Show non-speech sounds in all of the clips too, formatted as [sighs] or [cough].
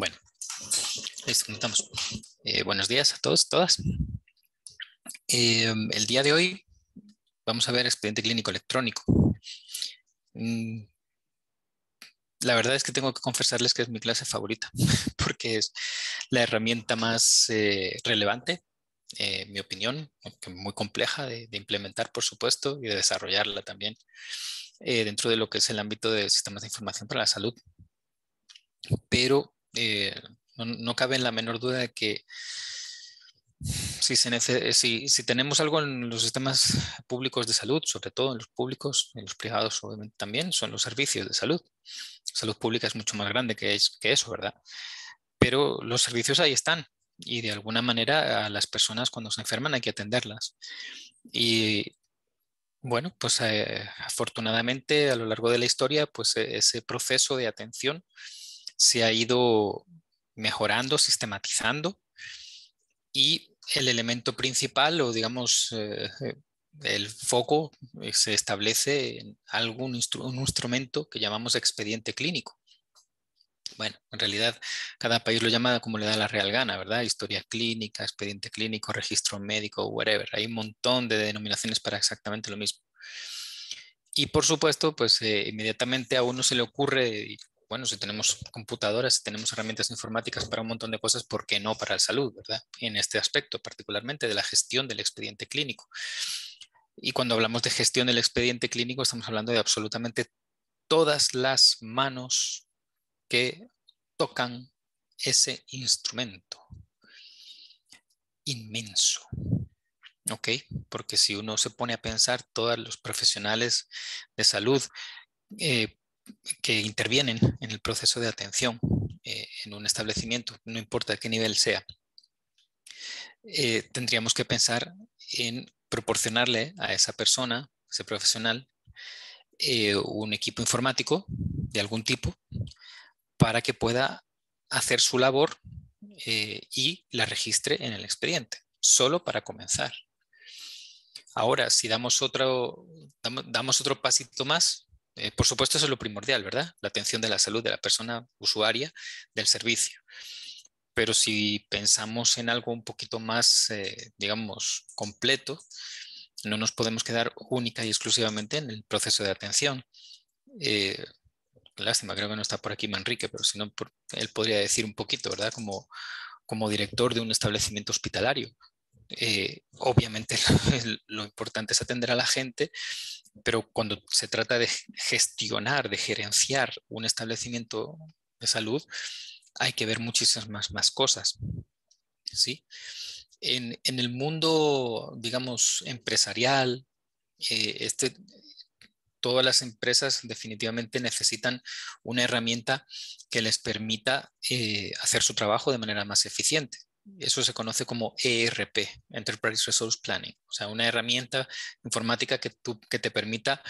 Bueno, listo, comenzamos. Eh, buenos días a todos, todas. Eh, el día de hoy vamos a ver expediente clínico electrónico. Mm, la verdad es que tengo que confesarles que es mi clase favorita [laughs] porque es la herramienta más eh, relevante, en mi opinión, muy compleja de, de, implementar, por supuesto, y de desarrollarla también dentro de lo que es el ámbito de sistemas de información para la salud. Pero eh, no, cabe en la menor duda de que si, tenemos algo en los sistemas públicos de salud, sobre todo en los públicos, en los privados obviamente también, son los servicios de salud. Salud pública es mucho más grande que, que eso, ¿verdad? Pero los servicios ahí están y de alguna manera a las personas cuando se enferman hay que atenderlas. Y bueno, pues eh, afortunadamente a lo largo de la historia, pues e, ese proceso de atención se ha ido mejorando, sistematizando y el elemento principal o digamos eh, eh, el foco eh, se establece en algún instrumento que llamamos expediente clínico. Bueno, en realidad cada país lo llama como le da la real gana, ¿verdad? Historia clínica, expediente clínico, registro médico, whatever. Hay un montón de denominaciones para exactamente lo mismo. Y por supuesto, pues inmediatamente a uno se le ocurre, bueno, si tenemos computadoras, si tenemos herramientas informáticas para un montón de cosas, ¿por qué no para la salud, verdad? En este aspecto, particularmente de la gestión del expediente clínico. Y cuando hablamos de gestión del expediente clínico, estamos hablando de absolutamente todas las manos que tocan ese instrumento inmenso. ¿Ok? Porque si uno se pone a pensar, todos los profesionales de salud eh, que intervienen en el proceso de atención eh, en un establecimiento, no importa qué nivel sea, eh, tendríamos que pensar en proporcionarle a esa persona, ese profesional, eh, un equipo informático de algún tipo para que pueda hacer su labor y la registre en el expediente, solo para comenzar. Ahora, si damos otro, damos otro pasito más, eh, por supuesto, eso es lo primordial, ¿verdad? La atención de la salud de la persona usuaria del servicio. Pero si pensamos en algo un poquito más, eh, digamos, completo, no nos podemos quedar única y exclusivamente en el proceso de atención. Eh, lástima, creo que no está por aquí Manrique, pero si no, él podría decir un poquito, ¿verdad? Como, como director de un establecimiento hospitalario. Obviamente [laughs] lo, importante es atender a la gente pero cuando se trata de gestionar, de gerenciar un establecimiento de salud, hay que ver muchísimas más, cosas. ¿sí? En, el mundo, digamos, empresarial, eh, este, todas las empresas definitivamente necesitan una herramienta que les permita eh, hacer su trabajo de manera más eficiente. Eso se conoce como ERP, Enterprise Resource Planning, o sea, una herramienta informática que, que te permita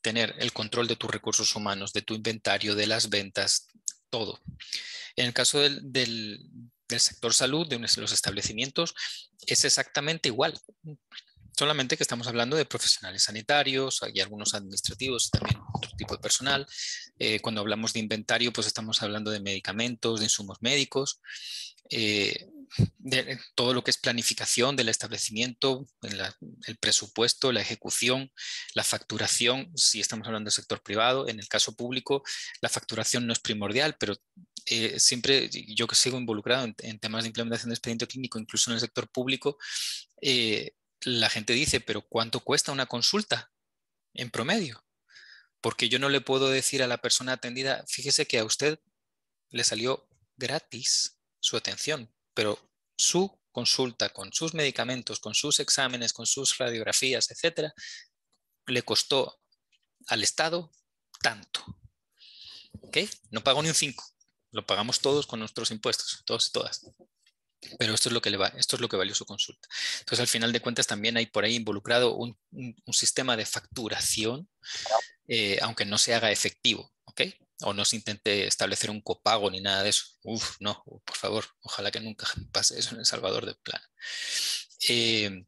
tener el control de tus recursos humanos, de tu inventario, de las ventas, todo. En el caso del, del, sector salud, de los establecimientos, es exactamente igual. Solamente que estamos hablando de profesionales sanitarios y algunos administrativos, también otro tipo de personal. Eh, cuando hablamos de inventario, pues estamos hablando de medicamentos, de insumos médicos. Eh, de todo lo que es planificación del establecimiento, el presupuesto, la ejecución, la facturación, si estamos hablando del sector privado, en el caso público, la facturación no es primordial, pero eh, siempre yo que sigo involucrado en, temas de implementación de expediente clínico, incluso en el sector público, eh, la gente dice, pero ¿cuánto cuesta una consulta en promedio? Porque yo no le puedo decir a la persona atendida, fíjese que a usted le salió gratis su atención, pero su consulta con sus medicamentos, con sus exámenes, con sus radiografías, etcétera, le costó al Estado tanto. ¿Ok? No pago ni un 5, lo pagamos todos con nuestros impuestos, todos y todas. Pero esto es lo que le va, esto es lo que valió su consulta. Entonces, al final de cuentas, también hay por ahí involucrado un, sistema de facturación, eh, aunque no se haga efectivo, ¿ok? O no se intente establecer un copago ni nada de eso. Uf, no, por favor, ojalá que nunca [laughs] pase eso en El Salvador de plan. Eh,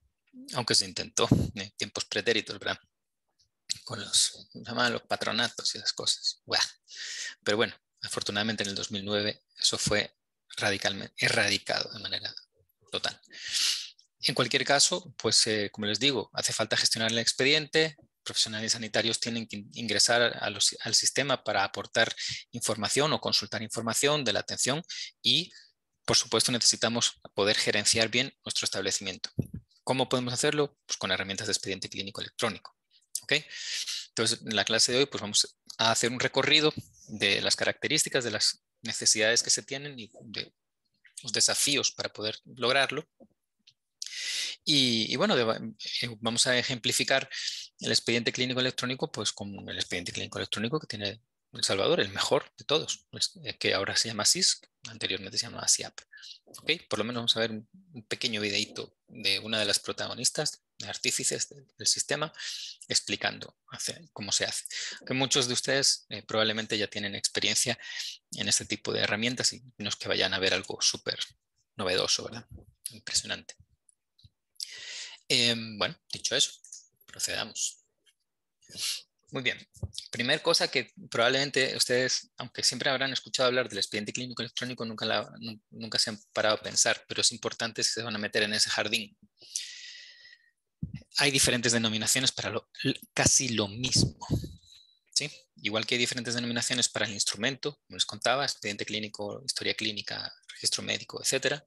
aunque se intentó en tiempos pretéritos, ¿verdad? Con los, patronatos y esas cosas. Pero bueno, afortunadamente en el 2009 eso fue radicalmente, erradicado de manera total. En cualquier caso, pues eh, como les digo, hace falta gestionar el expediente, profesionales sanitarios tienen que ingresar al sistema para aportar información o consultar información de la atención y, por supuesto, necesitamos poder gerenciar bien nuestro establecimiento. ¿Cómo podemos hacerlo? Pues con herramientas de expediente clínico electrónico. Entonces, en la clase de hoy pues vamos a hacer un recorrido de las características, de las necesidades que se tienen y de los desafíos para poder lograrlo. Y, bueno, eh, vamos a ejemplificar el expediente clínico electrónico pues con el expediente clínico electrónico que tiene El Salvador, el mejor de todos, pues, eh, que ahora se llama SIS, anteriormente se llamaba SIAP. ¿Okay? Por lo menos vamos a ver un pequeño videito de una de las protagonistas, de artífices del sistema, explicando cómo se hace. Que muchos de ustedes eh, probablemente ya tienen experiencia en este tipo de herramientas y no es que vayan a ver algo súper novedoso, ¿verdad? Impresionante. Em, bueno, dicho eso, procedamos. Muy bien. Primer cosa que probablemente ustedes, aunque siempre habrán escuchado hablar del expediente clínico electrónico, nunca, nunca se han parado a pensar, pero es importante si se van a meter en ese jardín. Hay diferentes denominaciones para casi lo mismo. Igual que hay diferentes denominaciones para el instrumento, como les contaba, expediente clínico, historia clínica, registro médico, etcétera.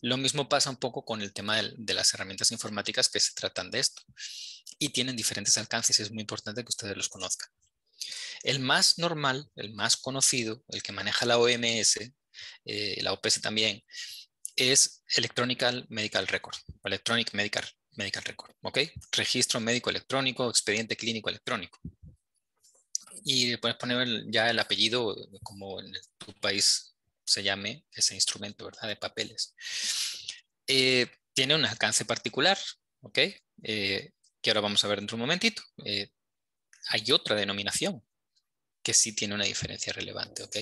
Lo mismo pasa un poco con el tema de, las herramientas informáticas que se tratan de esto y tienen diferentes alcances y es muy importante que ustedes los conozcan. El más normal, el más conocido, el que maneja la OMS, eh, la OPS también, es Electronic Medical Record, Electronic Medical, Medical Record, ¿ok? Registro médico electrónico, expediente clínico electrónico. Y puedes poner ya el apellido como en tu país se llame ese instrumento, ¿verdad? De papeles. Eh, tiene un alcance particular, ¿ok? Eh, que ahora vamos a ver dentro de un momentito. Eh, hay otra denominación que sí tiene una diferencia relevante, ¿ok?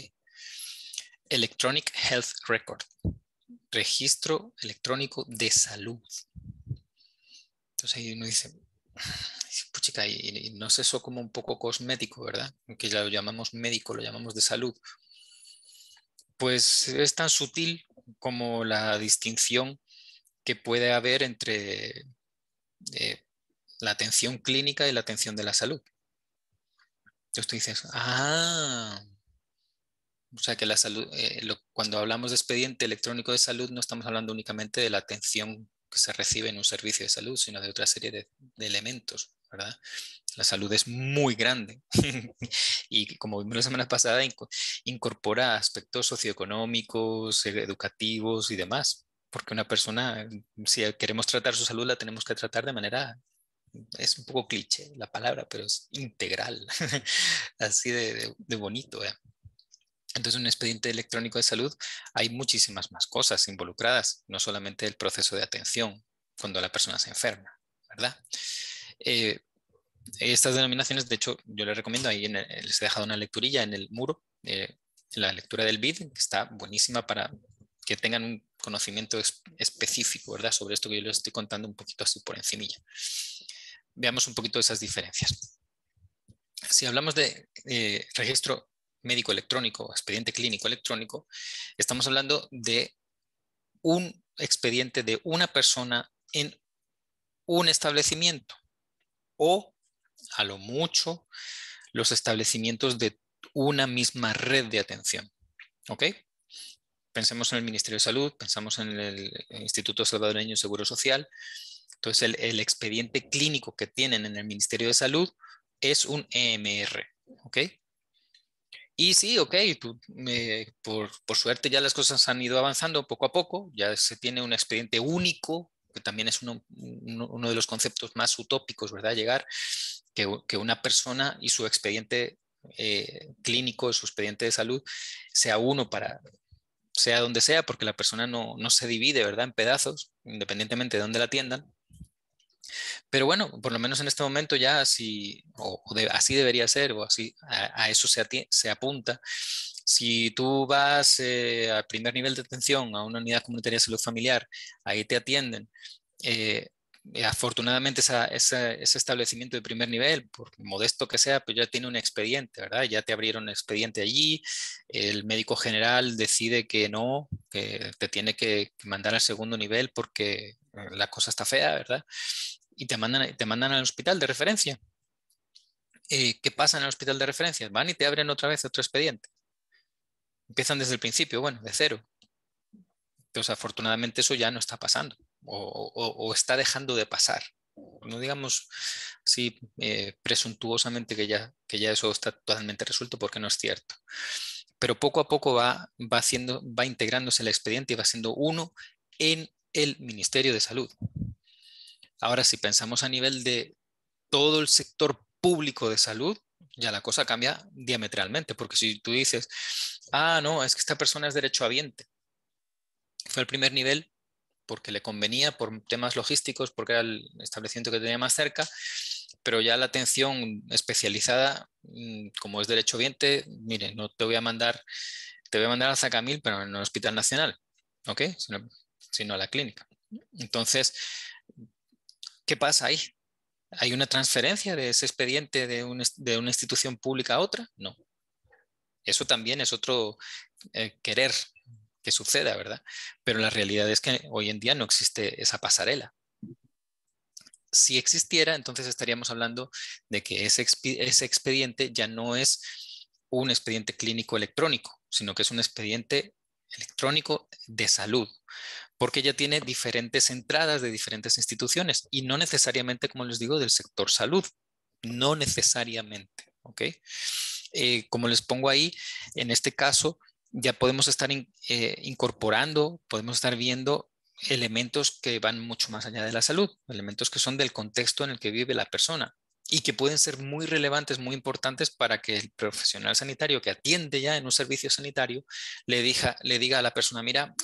Electronic Health Record, registro electrónico de salud. Entonces ahí uno dice, chica, y, no es eso como un poco cosmético, ¿verdad? Que ya lo llamamos médico, lo llamamos de salud pues es tan sutil como la distinción que puede haber entre eh, la atención clínica y la atención de la salud. Entonces tú dices, ah, o sea que la salud, eh, cuando hablamos de expediente electrónico de salud no estamos hablando únicamente de la atención que se recibe en un servicio de salud, sino de otra serie de, de elementos, ¿verdad? La salud es muy grande [laughs] y como vimos la semana pasada, incorpora aspectos socioeconómicos, educativos y demás. Porque una persona, si queremos tratar su salud, la tenemos que tratar de manera, es un poco cliché la palabra, pero es integral, [laughs] así de, bonito. Entonces, en un expediente electrónico de salud hay muchísimas más cosas involucradas, no solamente el proceso de atención cuando la persona se enferma, ¿verdad? Eh, estas denominaciones, de hecho, yo les recomiendo, ahí les he dejado una lecturilla en el muro, eh, la lectura del BID, que está buenísima para que tengan un conocimiento específico, ¿verdad? Sobre esto que yo les estoy contando un poquito así por encimilla. Veamos un poquito esas diferencias. Si hablamos de eh, registro médico electrónico, expediente clínico electrónico, estamos hablando de un expediente de una persona en un establecimiento o a lo mucho los establecimientos de una misma red de atención. ¿Ok? Pensemos en el Ministerio de Salud, pensamos en el Instituto Salvadoreño de Seguro Social. Entonces, el, expediente clínico que tienen en el Ministerio de Salud es un EMR. ¿Ok? Y sí, ok, por, por, suerte ya las cosas han ido avanzando poco a poco, ya se tiene un expediente único, que también es uno, uno de los conceptos más utópicos, ¿verdad? Llegar que, una persona y su expediente eh, clínico, su expediente de salud, sea uno para, sea donde sea, porque la persona no, se divide, ¿verdad?, en pedazos, independientemente de dónde la atiendan. Pero bueno, por lo menos en este momento ya así, o, así debería ser, o así, a, eso se, se, apunta. Si tú vas eh, al primer nivel de atención a una unidad comunitaria de salud familiar, ahí te atienden. Eh, eh, afortunadamente ese establecimiento de primer nivel, por modesto que sea, pues ya tiene un expediente, ¿verdad? Ya te abrieron un expediente allí, el médico general decide que no, que te tiene que mandar al segundo nivel porque la cosa está fea, ¿verdad? Y te mandan, te mandan al hospital de referencia. Eh, ¿Qué pasa en el hospital de referencia? Van y te abren otra vez otro expediente. Empiezan desde el principio, bueno, de cero. Entonces, afortunadamente eso ya no está pasando o, está dejando de pasar. No digamos así eh, presuntuosamente que ya, que ya eso está totalmente resuelto porque no es cierto. Pero poco a poco va, va, haciendo, va integrándose el expediente y va siendo uno en el Ministerio de Salud. Ahora, si pensamos a nivel de todo el sector público de salud, ya la cosa cambia diametralmente, porque si tú dices, ah, no, es que esta persona es derecho habiente, fue el primer nivel porque le convenía por temas logísticos, porque era el establecimiento que tenía más cerca, pero ya la atención especializada, mm, como es derecho viente, mire, no te voy a mandar, te voy a mandar a Zacamil, pero en el Hospital Nacional, ¿ok? Sino, a la clínica. Entonces, ¿qué pasa ahí? ¿Hay una transferencia de ese expediente de, una institución pública a otra? No. Eso también es otro eh, querer que suceda, ¿verdad? Pero la realidad es que hoy en día no existe esa pasarela. Si existiera, entonces estaríamos hablando de que ese, ese expediente ya no es un expediente clínico electrónico, sino que es un expediente electrónico de salud, porque ya tiene diferentes entradas de diferentes instituciones y no necesariamente, como les digo, del sector salud, no necesariamente, ¿ok? Eh, como les pongo ahí, en este caso, ya podemos estar eh, incorporando, podemos estar viendo elementos que van mucho más allá de la salud, elementos que son del contexto en el que vive la persona y que pueden ser muy relevantes, muy importantes para que el profesional sanitario que atiende ya en un servicio sanitario le, le diga a la persona, mira,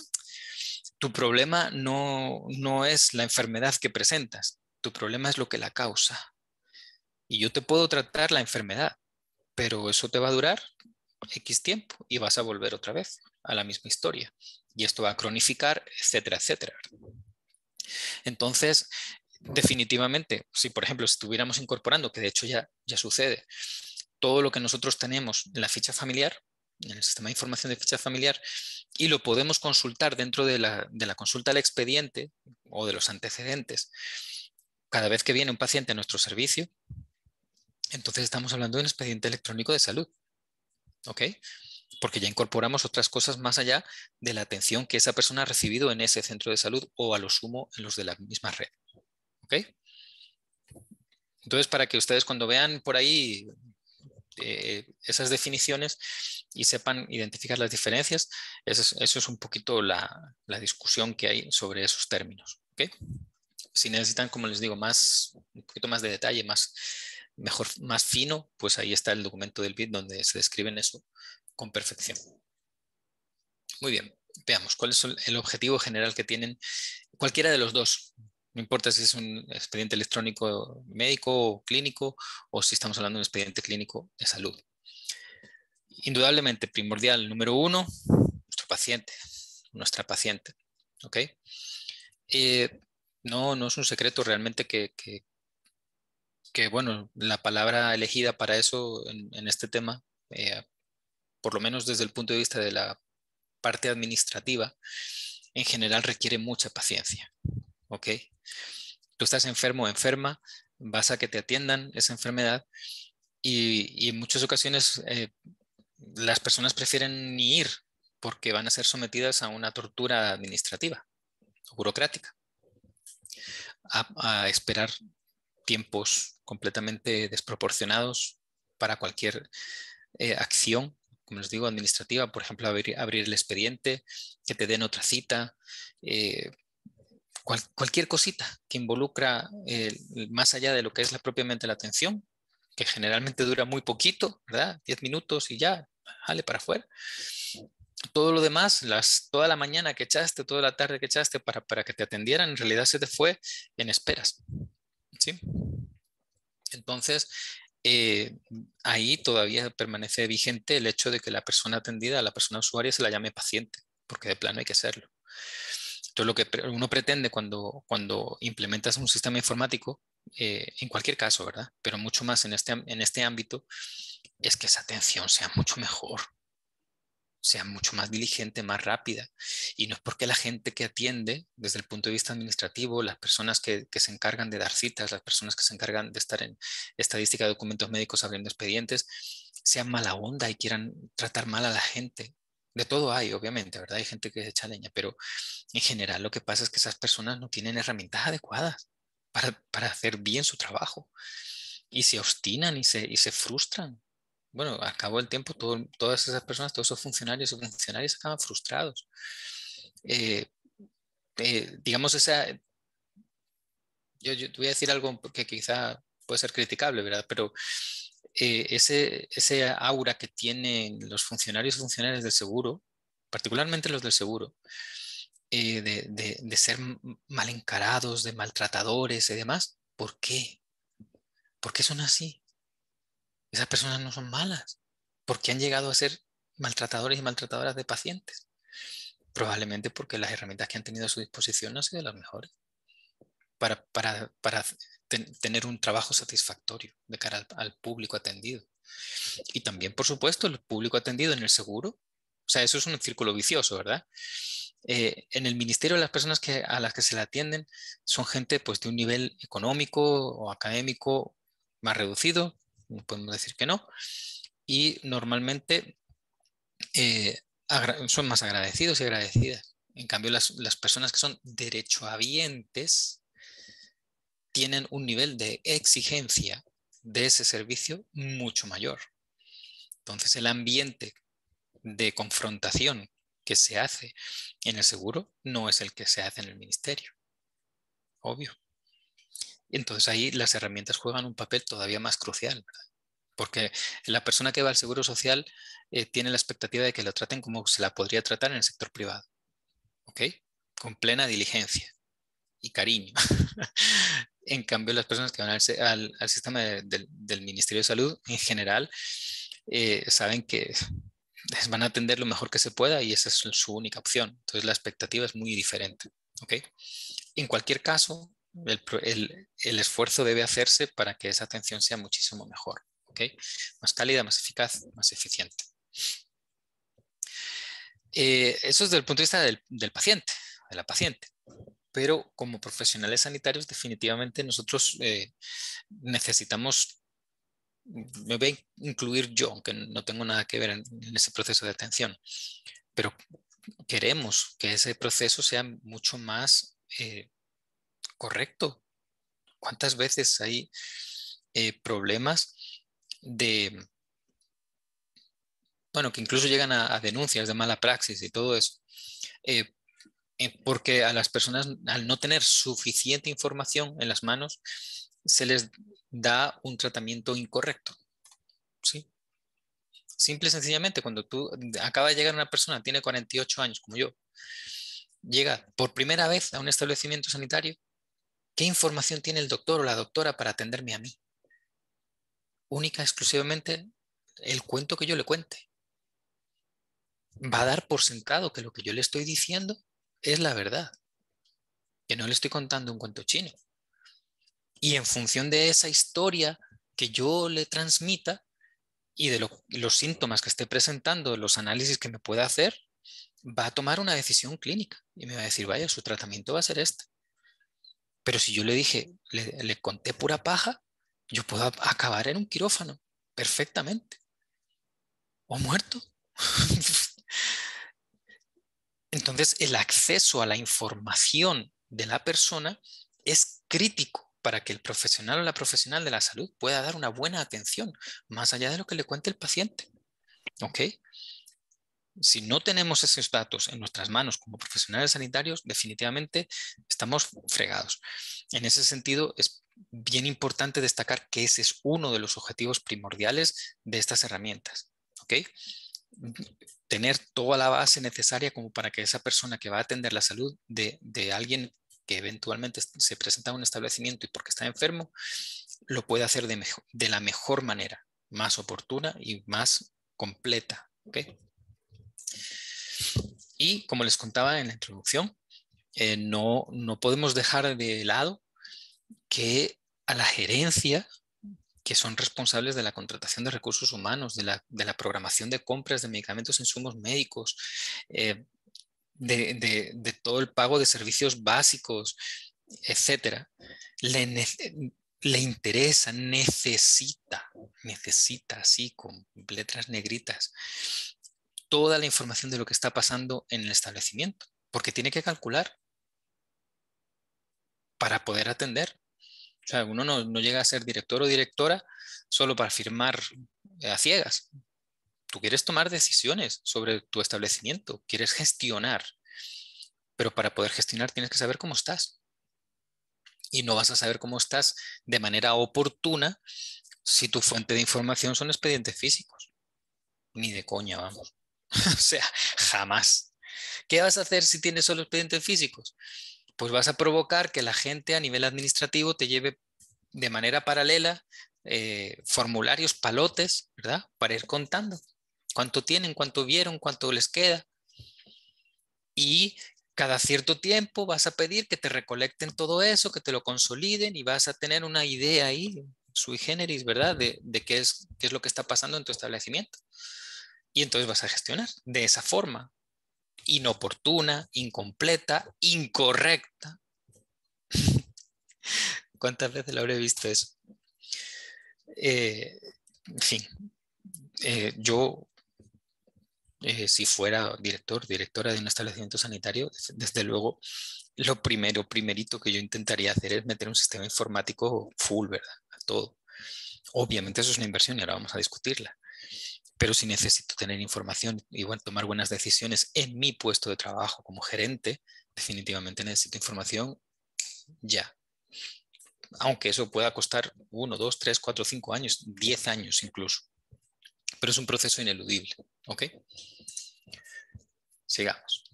tu problema no, no es la enfermedad que presentas, tu problema es lo que la causa. Y yo te puedo tratar la enfermedad, pero eso te va a durar X tiempo y vas a volver otra vez a la misma historia. Y esto va a cronificar, etcétera, etcétera. Entonces, definitivamente, si por ejemplo estuviéramos incorporando, que de hecho ya, ya sucede, todo lo que nosotros tenemos en la ficha familiar, en el sistema de información de ficha familiar, y lo podemos consultar dentro de la, de la consulta al expediente o de los antecedentes, cada vez que viene un paciente a nuestro servicio, entonces estamos hablando de un expediente electrónico de salud. ¿ok? Porque ya incorporamos otras cosas más allá de la atención que esa persona ha recibido en ese centro de salud o a lo sumo en los de la misma red, ¿ok? Entonces, para que ustedes cuando vean por ahí eh, esas definiciones y sepan identificar las diferencias, eso es, un poquito la, discusión que hay sobre esos términos. Si necesitan, como les digo, más, un poquito más de detalle, más, mejor, más fino, pues ahí está el documento del BID donde se describen eso con perfección. Muy bien, veamos cuál es el objetivo general que tienen cualquiera de los dos. No importa si es un expediente electrónico médico o clínico o si estamos hablando de un expediente clínico de salud. Indudablemente, primordial número uno, nuestro paciente, nuestra paciente. ¿ok? Eh, no, no es un secreto realmente que, que bueno, la palabra elegida para eso en, este tema, eh, por lo menos desde el punto de vista de la parte administrativa, en general requiere mucha paciencia. ¿Ok? Tú estás enfermo o enferma, vas a que te atiendan esa enfermedad y, en muchas ocasiones eh, las personas prefieren ni ir porque van a ser sometidas a una tortura administrativa o burocrática, a esperar tiempos completamente desproporcionados para cualquier eh, acción, como les digo, administrativa, por ejemplo, abrir, el expediente, que te den otra cita, eh, cualquier cosita que involucra más allá de lo que es la, propiamente la atención, que generalmente dura muy poquito, ¿verdad? Diez minutos y ya, sale para afuera. Todo lo demás, las, toda la mañana que echaste, toda la tarde que echaste para, para que te atendieran, en realidad se te fue en esperas. ¿sí? Entonces, eh, ahí todavía permanece vigente el hecho de que la persona atendida, la persona usuaria, se la llame paciente, porque de plano hay que serlo. Entonces, lo que uno pretende cuando, cuando implementas un sistema informático, eh, en cualquier caso, ¿verdad? Pero mucho más en este, en este ámbito, es que esa atención sea mucho mejor, sea mucho más diligente, más rápida. Y no es porque la gente que atiende, desde el punto de vista administrativo, las personas que, que, se encargan de dar citas, las personas que se encargan de estar en estadística de documentos médicos abriendo expedientes, sean mala onda y quieran tratar mal a la gente. De todo hay, obviamente, ¿verdad? Hay gente que se echa leña, pero en general lo que pasa es que esas personas no tienen herramientas adecuadas para, para hacer bien su trabajo y se obstinan y se, y se frustran bueno, al cabo del tiempo, todas esas personas, todos esos funcionarios y funcionarios acaban frustrados. Eh, eh, digamos, esa. Yo, voy a decir algo que quizá puede ser criticable, ¿verdad? Pero eh, ese, aura que tienen los funcionarios y funcionarias del seguro, particularmente los del seguro, de, de, ser mal encarados, de maltratadores y demás, ¿por qué? ¿Por qué son así? Esas personas no son malas, porque han llegado a ser maltratadores y maltratadoras de pacientes. Probablemente porque las herramientas que han tenido a su disposición no han sido las mejores para, para, tener un trabajo satisfactorio de cara al, público atendido. Y también, por supuesto, el público atendido en el seguro. O sea, eso es un círculo vicioso, ¿verdad? Eh, en el ministerio las personas que, a las que se le atienden son gente pues, de un nivel económico o académico más reducido, podemos decir que no. Y normalmente eh, son más agradecidos y agradecidas. En cambio, las, personas que son derechohabientes tienen un nivel de exigencia de ese servicio mucho mayor. Entonces, el ambiente de confrontación que se hace en el seguro no es el que se hace en el ministerio. Obvio. Entonces ahí las herramientas juegan un papel todavía más crucial, porque la persona que va al seguro social eh, tiene la expectativa de que lo traten como se la podría tratar en el sector privado, ¿ok? Con plena diligencia y cariño. [laughs] en cambio, las personas que van al, sistema del Ministerio de Salud en general eh, saben que les van a atender lo mejor que se pueda y esa es su única opción. Entonces la expectativa es muy diferente. ¿ok? En cualquier caso, el, esfuerzo debe hacerse para que esa atención sea muchísimo mejor, ¿ok? Más cálida, más eficaz, más eficiente. Eh, eso es desde el punto de vista del, paciente, de la paciente. Pero como profesionales sanitarios, definitivamente nosotros eh, necesitamos, me voy a incluir yo, aunque no tengo nada que ver en, ese proceso de atención, pero queremos que ese proceso sea mucho más eh, correcto. ¿Cuántas veces hay eh, problemas de, bueno, que incluso llegan a, denuncias de mala praxis y todo eso? Eh, porque a las personas, al no tener suficiente información en las manos, se les da un tratamiento incorrecto. ¿Sí? Simple y sencillamente, cuando tú acaba de llegar una persona, tiene 48 años como yo, llega por primera vez a un establecimiento sanitario ¿Qué información tiene el doctor o la doctora para atenderme a mí? Única, exclusivamente, el cuento que yo le cuente. Va a dar por sentado que lo que yo le estoy diciendo es la verdad, que no le estoy contando un cuento chino. Y en función de esa historia que yo le transmita y de los síntomas que esté presentando, los análisis que me pueda hacer, va a tomar una decisión clínica y me va a decir, vaya, su tratamiento va a ser este. Pero si yo le dije, le, conté pura paja, yo puedo acabar en un quirófano perfectamente. O muerto. [laughs] Entonces, el acceso a la información de la persona es crítico para que el profesional o la profesional de la salud pueda dar una buena atención, más allá de lo que le cuente el paciente. ¿Ok? si no tenemos esos datos en nuestras manos como profesionales sanitarios, definitivamente estamos fregados. En ese sentido, es bien importante destacar que ese es uno de los objetivos primordiales de estas herramientas. Tener toda la base necesaria como para que esa persona que va a atender la salud de, alguien que eventualmente se presenta a un establecimiento y porque está enfermo, lo pueda hacer de, la mejor manera, más oportuna y más completa. Y como les contaba en la introducción, eh, no, no podemos dejar de lado que a la gerencia, que son responsables de la contratación de recursos humanos, de la, de la programación de compras de medicamentos insumos médicos, eh, de, de, todo el pago de servicios básicos, etcétera, le, le interesa, necesita, necesita, así con letras negritas, toda la información de lo que está pasando en el establecimiento, porque tiene que calcular para poder atender. O sea, uno no, no llega a ser director o directora solo para firmar eh, a ciegas. Tú quieres tomar decisiones sobre tu establecimiento, quieres gestionar, pero para poder gestionar tienes que saber cómo estás y no vas a saber cómo estás de manera oportuna si tu fuente de información son expedientes físicos. Ni de coña, vamos. [laughs] o sea, jamás. ¿Qué vas a hacer si tienes solo expedientes físicos? Pues vas a provocar que la gente a nivel administrativo te lleve de manera paralela eh, formularios, palotes, ¿verdad? Para ir contando cuánto tienen, cuánto vieron, cuánto les queda. Y cada cierto tiempo vas a pedir que te recolecten todo eso, que te lo consoliden y vas a tener una idea ahí, sui generis, ¿verdad? De, qué, es, qué es lo que está pasando en tu establecimiento. Y entonces vas a gestionar de esa forma, inoportuna, incompleta, incorrecta. [laughs] ¿Cuántas veces lo habré visto eso? Eh, en fin, eh, yo eh, si fuera director, directora de un establecimiento sanitario, desde luego lo primero, primerito que yo intentaría hacer es meter un sistema informático full, ¿verdad? A todo. Obviamente eso es una inversión y ahora vamos a discutirla. Pero si necesito tener información y bueno, tomar buenas decisiones en mi puesto de trabajo como gerente, definitivamente necesito información ya. Aunque eso pueda costar uno, dos, tres, cuatro, cinco años, diez años incluso. Pero es un proceso ineludible. ¿Ok? Sigamos.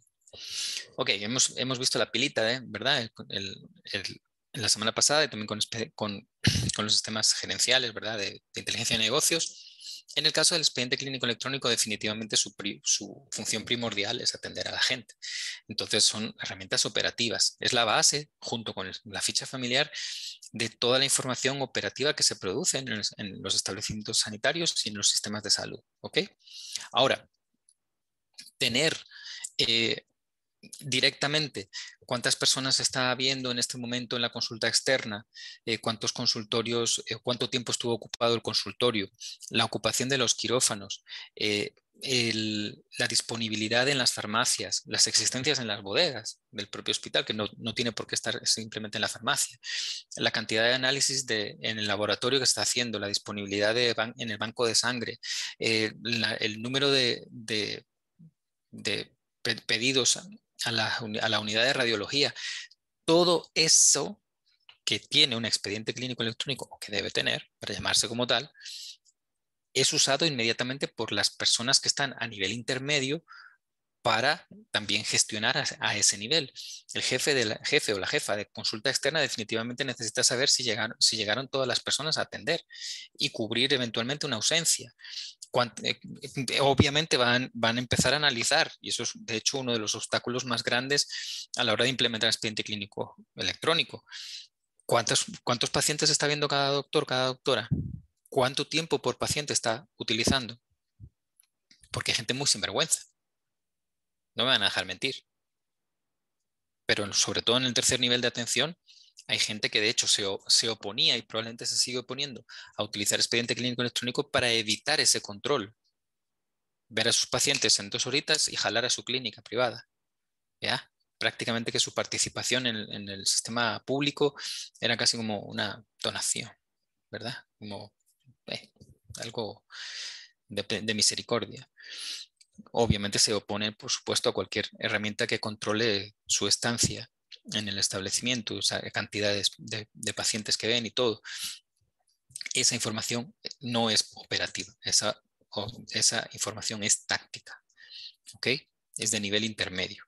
Ok, hemos, hemos visto la pilita, ¿eh? ¿verdad? en la semana pasada y también con, con, [clears throat] con los sistemas gerenciales, ¿verdad? De, de, inteligencia de negocios. En el caso del expediente clínico electrónico, definitivamente su, función primordial es atender a la gente. Entonces son herramientas operativas. Es la base, junto con la ficha familiar, de toda la información operativa que se produce en, los establecimientos sanitarios y en los sistemas de salud. ¿ok? Ahora, tener eh, directamente cuántas personas está viendo en este momento en la consulta externa, eh, cuántos consultorios, eh, cuánto tiempo estuvo ocupado el consultorio, la ocupación de los quirófanos, la disponibilidad en las farmacias, las existencias en las bodegas del propio hospital, que no, tiene por qué estar simplemente en la farmacia, la cantidad de análisis de, en el laboratorio que está haciendo, la disponibilidad de en el banco de sangre, el número de, de pedidos a la, unidad de radiología. Todo eso que tiene un expediente clínico electrónico o que debe tener, para llamarse como tal, es usado inmediatamente por las personas que están a nivel intermedio para también gestionar a, ese nivel. El jefe, de jefe o la jefa de consulta externa definitivamente necesita saber si llegaron, si llegaron todas las personas a atender y cubrir eventualmente una ausencia. Eh, eh, obviamente van, van a empezar a analizar, y eso es de hecho uno de los obstáculos más grandes a la hora de implementar expediente clínico electrónico. ¿Cuántos, ¿Cuántos pacientes está viendo cada doctor, cada doctora? ¿Cuánto tiempo por paciente está utilizando? Porque hay gente muy sinvergüenza. No me van a dejar mentir. Pero sobre todo en el tercer nivel de atención, hay gente que de hecho se, oponía y probablemente se sigue oponiendo a utilizar expediente clínico electrónico para evitar ese control. Ver a sus pacientes en dos horitas y jalar a su clínica privada. ¿Ya? Prácticamente que su participación en, el sistema público era casi como una donación, ¿verdad? Como eh, algo de misericordia obviamente se opone, por supuesto, a cualquier herramienta que controle su estancia en el establecimiento, o sea, cantidades de, pacientes que ven y todo, esa información no es operativa, esa, esa información es táctica, ¿ok? Es de nivel intermedio.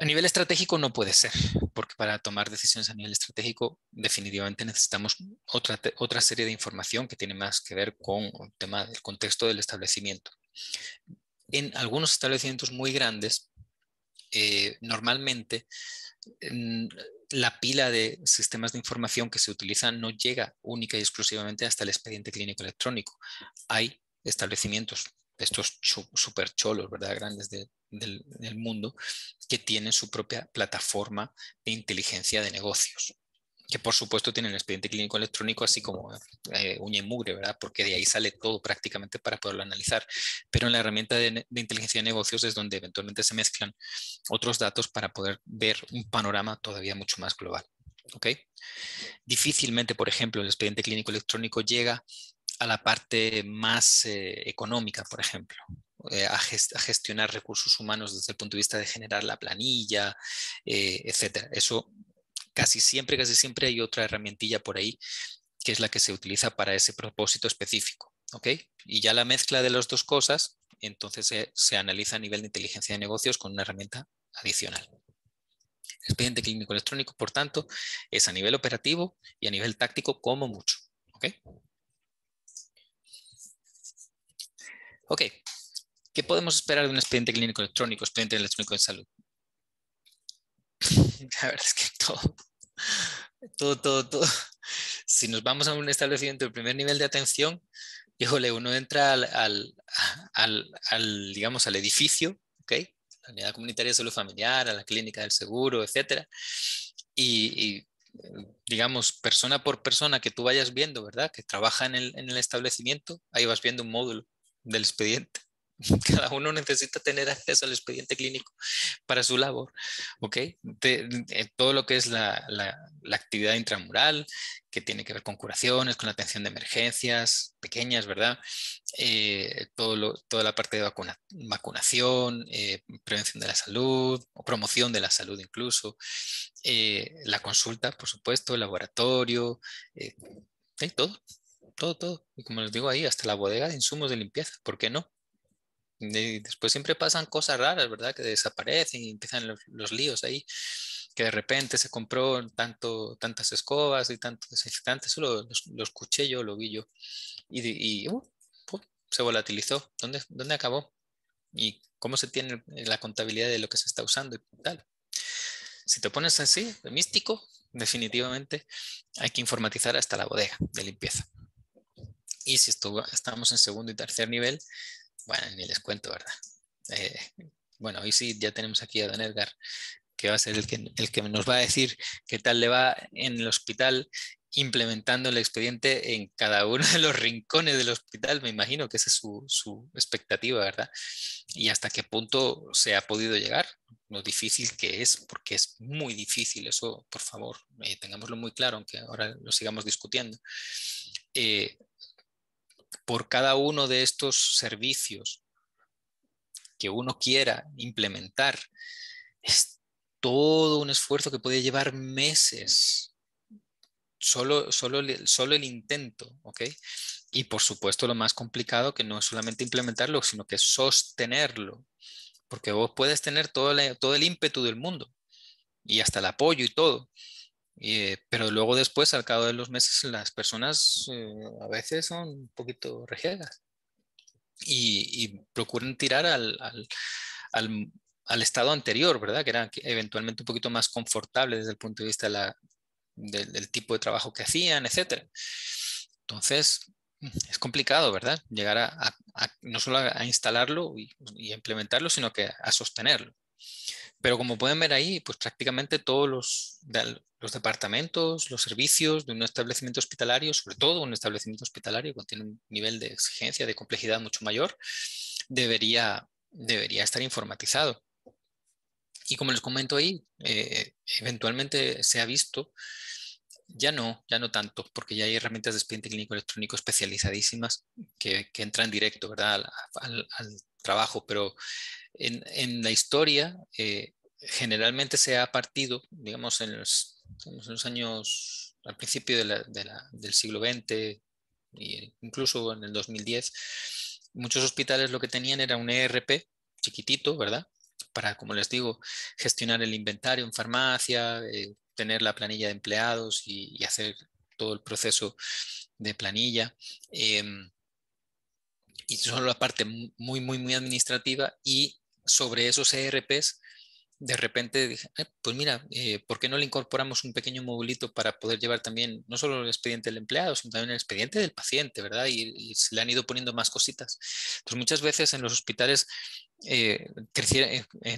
A nivel estratégico no puede ser, porque para tomar decisiones a nivel estratégico definitivamente necesitamos otra, otra serie de información que tiene más que ver con el del contexto del establecimiento. En algunos establecimientos muy grandes, eh, normalmente la pila de sistemas de información que se utilizan no llega única y exclusivamente hasta el expediente clínico electrónico. Hay establecimientos estos super cholos, ¿verdad? Grandes del, del, mundo, que tienen su propia plataforma de inteligencia de negocios que por supuesto tienen el expediente clínico electrónico así como eh, uña y mugre, ¿verdad? Porque de ahí sale todo prácticamente para poderlo analizar. Pero en la herramienta de, inteligencia de negocios es donde eventualmente se mezclan otros datos para poder ver un panorama todavía mucho más global. ¿Ok? Difícilmente, por ejemplo, el expediente clínico electrónico llega a la parte más eh, económica, por ejemplo, eh, a, gestionar recursos humanos desde el punto de vista de generar la planilla, etcétera. Eso casi siempre, casi siempre hay otra herramientilla por ahí que es la que se utiliza para ese propósito específico. ¿ok? Y ya la mezcla de las dos cosas, entonces se, analiza a nivel de inteligencia de negocios con una herramienta adicional. El expediente clínico electrónico, por tanto, es a nivel operativo y a nivel táctico como mucho. ¿ok? Ok, ¿qué podemos esperar de un expediente clínico electrónico, expediente electrónico de salud? [laughs] La verdad es que todo, todo, todo, todo. Si nos vamos a un establecimiento de primer nivel de atención, híjole, uno entra al, al, digamos, al edificio, ¿ok? La unidad comunitaria de salud familiar, a la clínica del seguro, etcétera. Y, digamos, persona por persona que tú vayas viendo, ¿verdad? Que trabaja en el, en el establecimiento, ahí vas viendo un módulo del expediente. [laughs] Cada uno necesita tener acceso al expediente clínico para su labor, ¿ok? todo lo que es la, actividad intramural, que tiene que ver con curaciones, con la atención de emergencias pequeñas, ¿verdad? Eh, todo toda la parte de vacunación, eh, prevención de la salud, promoción de la salud incluso, eh, la consulta, por supuesto, el laboratorio, todo, todo, todo. Y como les digo ahí, hasta la bodega de insumos de limpieza, ¿por qué no? Y después siempre pasan cosas raras, ¿verdad? Que desaparecen y empiezan los, líos ahí, que de repente se compró tanto, tantas escobas y tantos desinfectantes, eso lo, escuché yo, lo vi yo, y, y uh, se volatilizó. ¿Dónde, ¿Dónde acabó? ¿Y cómo se tiene la contabilidad de lo que se está usando y tal? Si te pones así, místico, definitivamente hay que informatizar hasta la bodega de limpieza. Y si estamos en segundo y tercer nivel, bueno, ni les cuento, ¿verdad? Eh, bueno, hoy sí ya tenemos aquí a Don Edgar, que va a ser el que, el que nos va a decir qué tal le va en el hospital implementando el expediente en cada uno de los rincones del hospital. Me imagino que esa es su, expectativa, ¿verdad? Y hasta qué punto se ha podido llegar, lo difícil que es, porque es muy difícil, eso por favor, eh, tengámoslo muy claro, aunque ahora lo sigamos discutiendo. Eh, por cada uno de estos servicios que uno quiera implementar, es todo un esfuerzo que puede llevar meses. Solo, solo, solo el intento, ¿ok? Y por supuesto lo más complicado que no es solamente implementarlo, sino que sostenerlo. Porque vos puedes tener todo, todo el ímpetu del mundo y hasta el apoyo y todo, eh, pero luego después, al cabo de los meses, las personas eh, a veces son un poquito rejegas y, procuran tirar al, estado anterior, ¿verdad? Que era eventualmente un poquito más confortable desde el punto de vista del tipo de trabajo que hacían, etc. Entonces, es complicado, ¿verdad? Llegar a, no solo a, instalarlo y, y, implementarlo, sino que a sostenerlo. Pero como pueden ver ahí, pues prácticamente todos los, los departamentos, los servicios de un establecimiento hospitalario, sobre todo un establecimiento hospitalario que tiene un nivel de exigencia, de complejidad mucho mayor, debería, debería estar informatizado. Y como les comento ahí, eh, eventualmente se ha visto, ya no, ya no tanto, porque ya hay herramientas de expediente clínico electrónico especializadísimas que, que entran directo ¿verdad? Al, trabajo, pero en, en la historia eh, generalmente se ha partido, digamos, en los en los años, al principio del siglo XX e incluso en el 2010, muchos hospitales lo que tenían era un ERP chiquitito, ¿verdad? Para, como les digo, gestionar el inventario en farmacia, eh, tener la planilla de empleados y, hacer todo el proceso de planilla. Em, y solo la parte muy, muy, muy administrativa y sobre esos ERPs de repente dije, eh, pues mira, eh, ¿por qué no le incorporamos un pequeño modulito para poder llevar también no solo el expediente del empleado, sino también el expediente del paciente, ¿verdad? Y, se le han ido poniendo más cositas. Entonces muchas veces en los hospitales eh,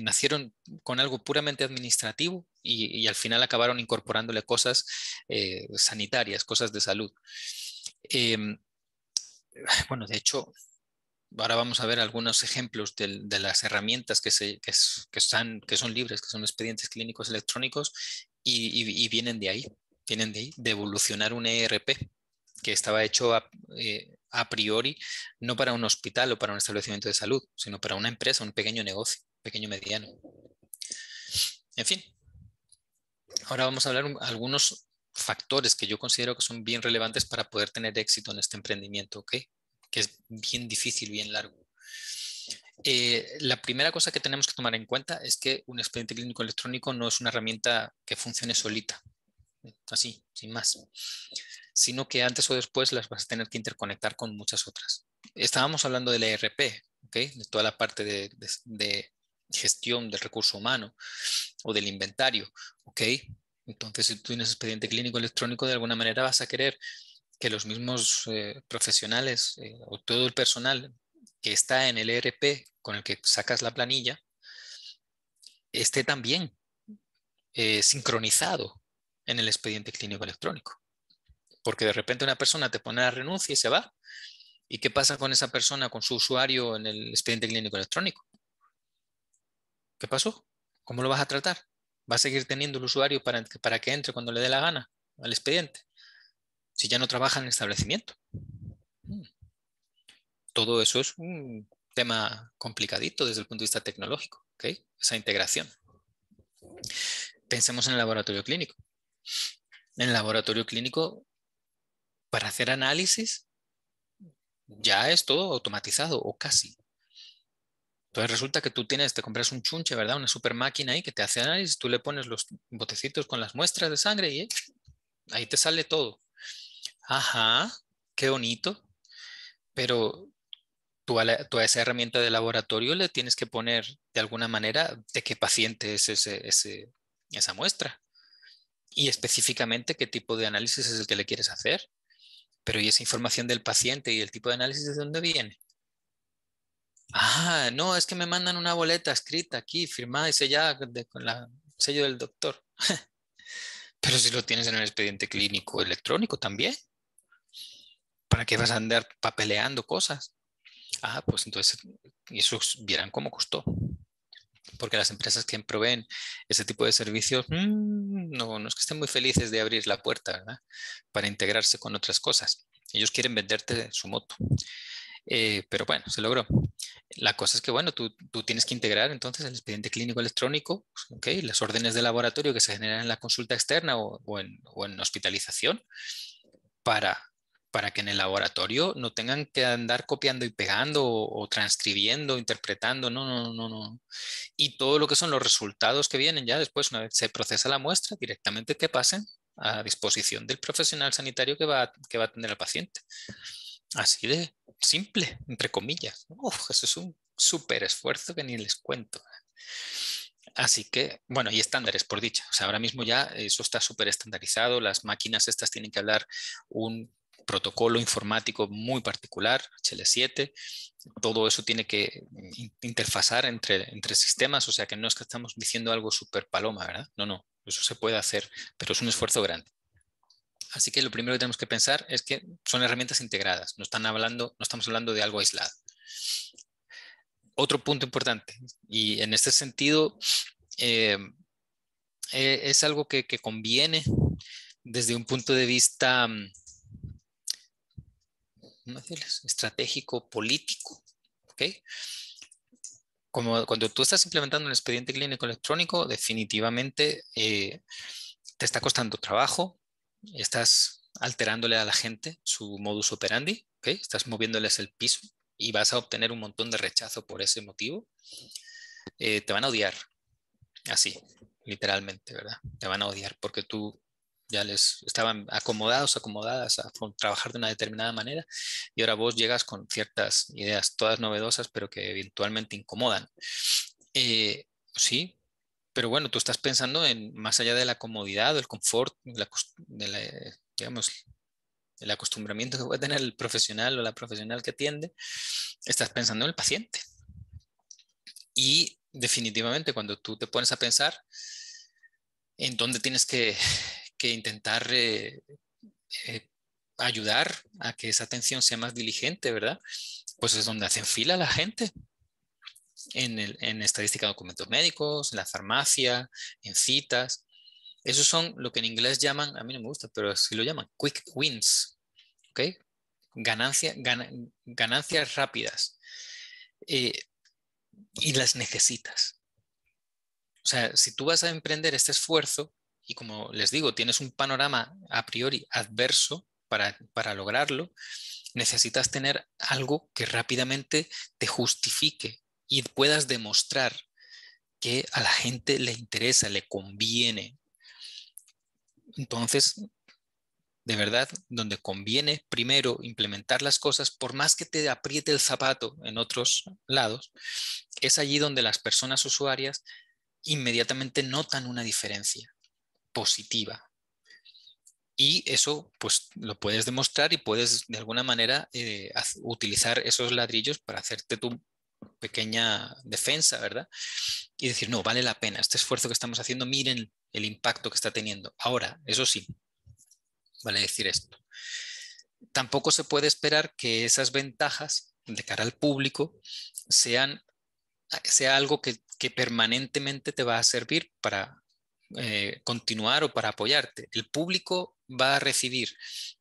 nacieron con algo puramente administrativo y, al final acabaron incorporándole cosas sanitarias, cosas de salud. Em, bueno, de hecho, ahora vamos a ver algunos ejemplos de, las herramientas que, están, que son libres, que son expedientes clínicos electrónicos y, vienen de ahí, vienen de ahí, de evolucionar un ERP que estaba hecho eh, a, priori no para un hospital o para un establecimiento de salud, sino para una empresa, un pequeño negocio, pequeño mediano. En fin, ahora vamos a hablar de algunos factores que yo considero que son bien relevantes para poder tener éxito en este emprendimiento, ¿ok? Que es bien difícil, bien largo. Eh, la primera cosa que tenemos que tomar en cuenta es que un expediente clínico electrónico no es una herramienta que funcione solita, así, sin más, sino que antes o después las vas a tener que interconectar con muchas otras. Estábamos hablando del ERP, ¿okay? de toda la parte de, de, gestión del recurso humano o del inventario. Entonces, si tú tienes expediente clínico electrónico, de alguna manera vas a querer que los mismos eh, profesionales eh, o todo el personal que está en el ERP con el que sacas la planilla esté también eh, sincronizado en el expediente clínico electrónico. Porque de repente una persona te pone la renuncia y se va. ¿Y qué pasa con esa persona, con su usuario en el expediente clínico electrónico? ¿Qué pasó? ¿Cómo lo vas a tratar? ¿Va a seguir teniendo el usuario para, para que entre cuando le dé la gana al expediente? Si ya no trabaja en el establecimiento. Mm. Todo eso es un tema complicadito desde el punto de vista tecnológico, esa integración. Pensemos en el laboratorio clínico. En el laboratorio clínico, para hacer análisis, ya es todo automatizado o casi. Entonces resulta que tú tienes, te compras un chunche, ¿verdad? Una super máquina ahí que te hace análisis, tú le pones los botecitos con las muestras de sangre y ahí te sale todo. Ajá, qué bonito. Pero tú a, esa herramienta de laboratorio le tienes que poner de alguna manera de qué paciente es esa muestra y específicamente qué tipo de análisis es el que le quieres hacer. Pero ¿y esa información del paciente y el tipo de análisis de dónde viene? Ah, no, es que me mandan una boleta escrita aquí, firmada y sellada con el sello del doctor. [laughs] Pero si lo tienes en el expediente clínico electrónico también. ¿Para qué vas a andar papeleando cosas? Ah, pues entonces, eso vieran cómo costó. Porque las empresas que proveen ese tipo de servicios, mm, no, no es que estén muy felices de abrir la puerta, ¿verdad? Para integrarse con otras cosas. Ellos quieren venderte su moto. Eh, pero bueno, se logró. La cosa es que, bueno, tú, tú, tienes que integrar entonces el expediente clínico electrónico, okay, las órdenes de laboratorio que se generan en la consulta externa o, en, o en, hospitalización para para que en el laboratorio no tengan que andar copiando y pegando o, transcribiendo, interpretando, no, no, no, no. Y todo lo que son los resultados que vienen ya después, una vez se procesa la muestra, directamente que pasen a disposición del profesional sanitario que va, que va a atender al paciente. Así de simple, entre comillas. Eso es un súper esfuerzo que ni les cuento. Así que, bueno, y estándares por dicha. O sea, ahora mismo ya eso está súper estandarizado. Las máquinas estas tienen que hablar un protocolo informático muy particular, HL7. Todo eso tiene que interfazar entre, entre sistemas, o sea que no es que estamos diciendo algo súper paloma, ¿verdad? No, no, eso se puede hacer, pero es un esfuerzo grande. Así que lo primero que tenemos que pensar es que son herramientas integradas, no, están hablando, no estamos hablando de algo aislado. Otro punto importante, y en este sentido eh, eh, es algo que, que conviene desde un punto de vista estratégico político. ¿ok? Como cuando tú estás implementando un expediente clínico electrónico, definitivamente eh, te está costando trabajo, estás alterándole a la gente su modus operandi, ¿ok? estás moviéndoles el piso y vas a obtener un montón de rechazo por ese motivo. Eh, te van a odiar, así, literalmente, ¿verdad? Te van a odiar porque tú ya les estaban acomodados, acomodadas a trabajar de una determinada manera y ahora vos llegas con ciertas ideas, todas novedosas, pero que eventualmente incomodan. Eh, sí, pero bueno, tú estás pensando en más allá de la comodidad, del confort, de digamos, el acostumbramiento que puede tener el profesional o la profesional que atiende, estás pensando en el paciente. Y definitivamente cuando tú te pones a pensar en dónde tienes que, intentar eh, eh, ayudar a que esa atención sea más diligente, ¿verdad? Pues es donde hacen fila la gente. En, en estadística de documentos médicos, en la farmacia, en citas. Esos son lo que en inglés llaman, a mí no me gusta, pero sí lo llaman quick wins. ¿Ok? Ganancia, ganancias rápidas. Eh, y las necesitas. O sea, si tú vas a emprender este esfuerzo y como les digo, tienes un panorama a priori adverso para, lograrlo, necesitas tener algo que rápidamente te justifique y puedas demostrar que a la gente le interesa, le conviene. Entonces, de verdad, donde conviene primero implementar las cosas, por más que te apriete el zapato en otros lados, es allí donde las personas usuarias inmediatamente notan una diferencia positiva. Y eso pues lo puedes demostrar y puedes de alguna manera eh, utilizar esos ladrillos para hacerte tu pequeña defensa, ¿verdad? Y decir, no, vale la pena, este esfuerzo que estamos haciendo, miren el impacto que está teniendo. Ahora, eso sí, vale decir esto. Tampoco se puede esperar que esas ventajas de cara al público sean sea algo que, permanentemente te va a servir para eh, continuar o para apoyarte. El público va a recibir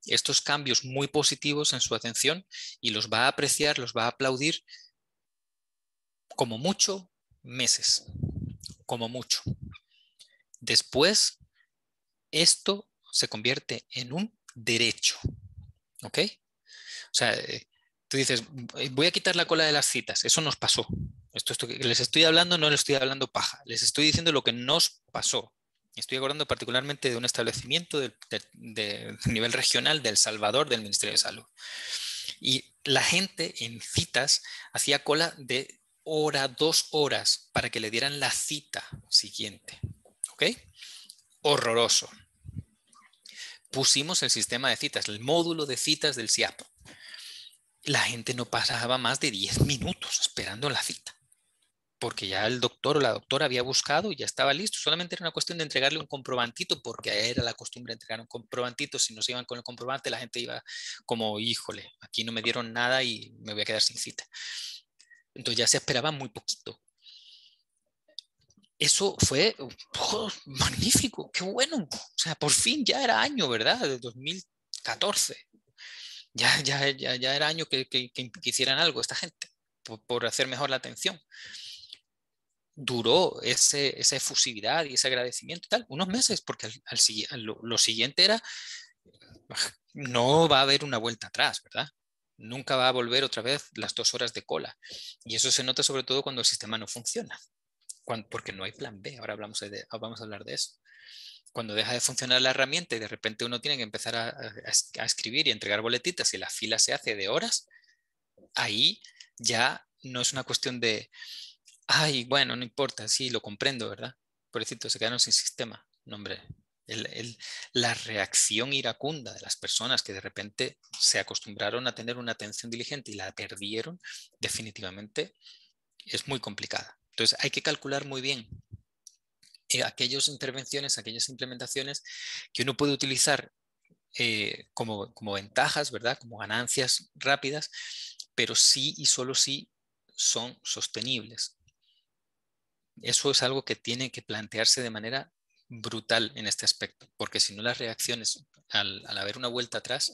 estos cambios muy positivos en su atención y los va a apreciar, los va a aplaudir como mucho meses, como mucho. Después, esto se convierte en un derecho. ¿Ok? O sea, eh, tú dices, voy a quitar la cola de las citas. Eso nos pasó. Esto, les estoy hablando, no les estoy hablando paja. Les estoy diciendo lo que nos pasó. Estoy acordando particularmente de un establecimiento de, [laughs] nivel regional de El Salvador del Ministerio de Salud. Y la gente en citas hacía cola de hora, dos horas para que le dieran la cita siguiente. ¿Ok? Horroroso pusimos el sistema de citas, el módulo de citas del CIAP. La gente no pasaba más de 10 minutos esperando la cita, porque ya el doctor o la doctora había buscado y ya estaba listo. Solamente era una cuestión de entregarle un comprobantito, porque era la costumbre entregar un comprobantito. Si no se iban con el comprobante, la gente iba como, híjole, aquí no me dieron nada y me voy a quedar sin cita. Entonces ya se esperaba muy poquito eso fue oh, magnífico, qué bueno. O sea, por fin ya era año, ¿verdad? De 2014. Ya, ya, ya, ya era año que, que, hicieran algo esta gente por, hacer mejor la atención. Duró esa efusividad y ese agradecimiento y tal, unos meses, porque al, lo, siguiente era, [laughs] no va a haber una vuelta atrás, ¿verdad? Nunca va a volver otra vez las dos horas de cola. Y eso se nota sobre todo cuando el sistema no funciona porque no hay plan B. Ahora hablamos de, vamos a hablar de eso. Cuando deja de funcionar la herramienta y de repente uno tiene que empezar a, a escribir y entregar boletitas y la fila se hace de horas, ahí ya no es una cuestión de, ay, bueno, no importa, sí, lo comprendo, ¿verdad? Pobrecito, se quedaron sin sistema. No, hombre, la reacción iracunda de las personas que de repente se acostumbraron a tener una atención diligente y la perdieron, definitivamente es muy complicada. Entonces hay que calcular muy bien eh, aquellas intervenciones, aquellas implementaciones que uno puede utilizar eh, como, como, ventajas, ¿verdad? Como ganancias rápidas, pero sí y solo sí son sostenibles. Eso es algo que tiene que plantearse de manera brutal en este aspecto, porque si no las reacciones al, al haber una vuelta atrás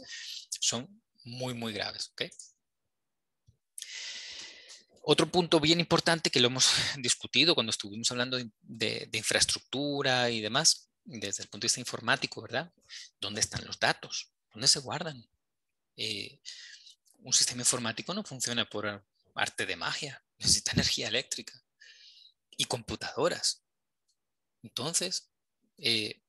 son muy, muy graves. Otro punto bien importante que lo hemos [laughs] discutido cuando estuvimos hablando de, infraestructura y demás, desde el punto de vista informático, ¿verdad? ¿Dónde están los datos? ¿Dónde se guardan? Eh, un sistema informático no funciona por arte de magia, [laughs] necesita energía eléctrica y computadoras. Entonces, eh,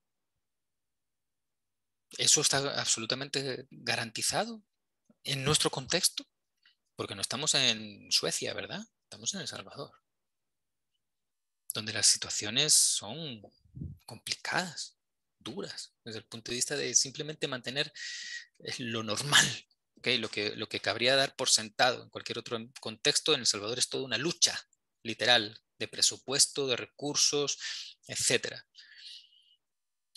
eso está absolutamente garantizado en nuestro contexto. Porque no estamos en Suecia, ¿verdad? Estamos en El Salvador. donde las situaciones son complicadas, duras, desde el punto de vista de simplemente mantener eh, lo normal, lo, que, lo que cabría dar por sentado en cualquier otro contexto, en El Salvador es toda una lucha, literal, de presupuesto, de recursos, etc.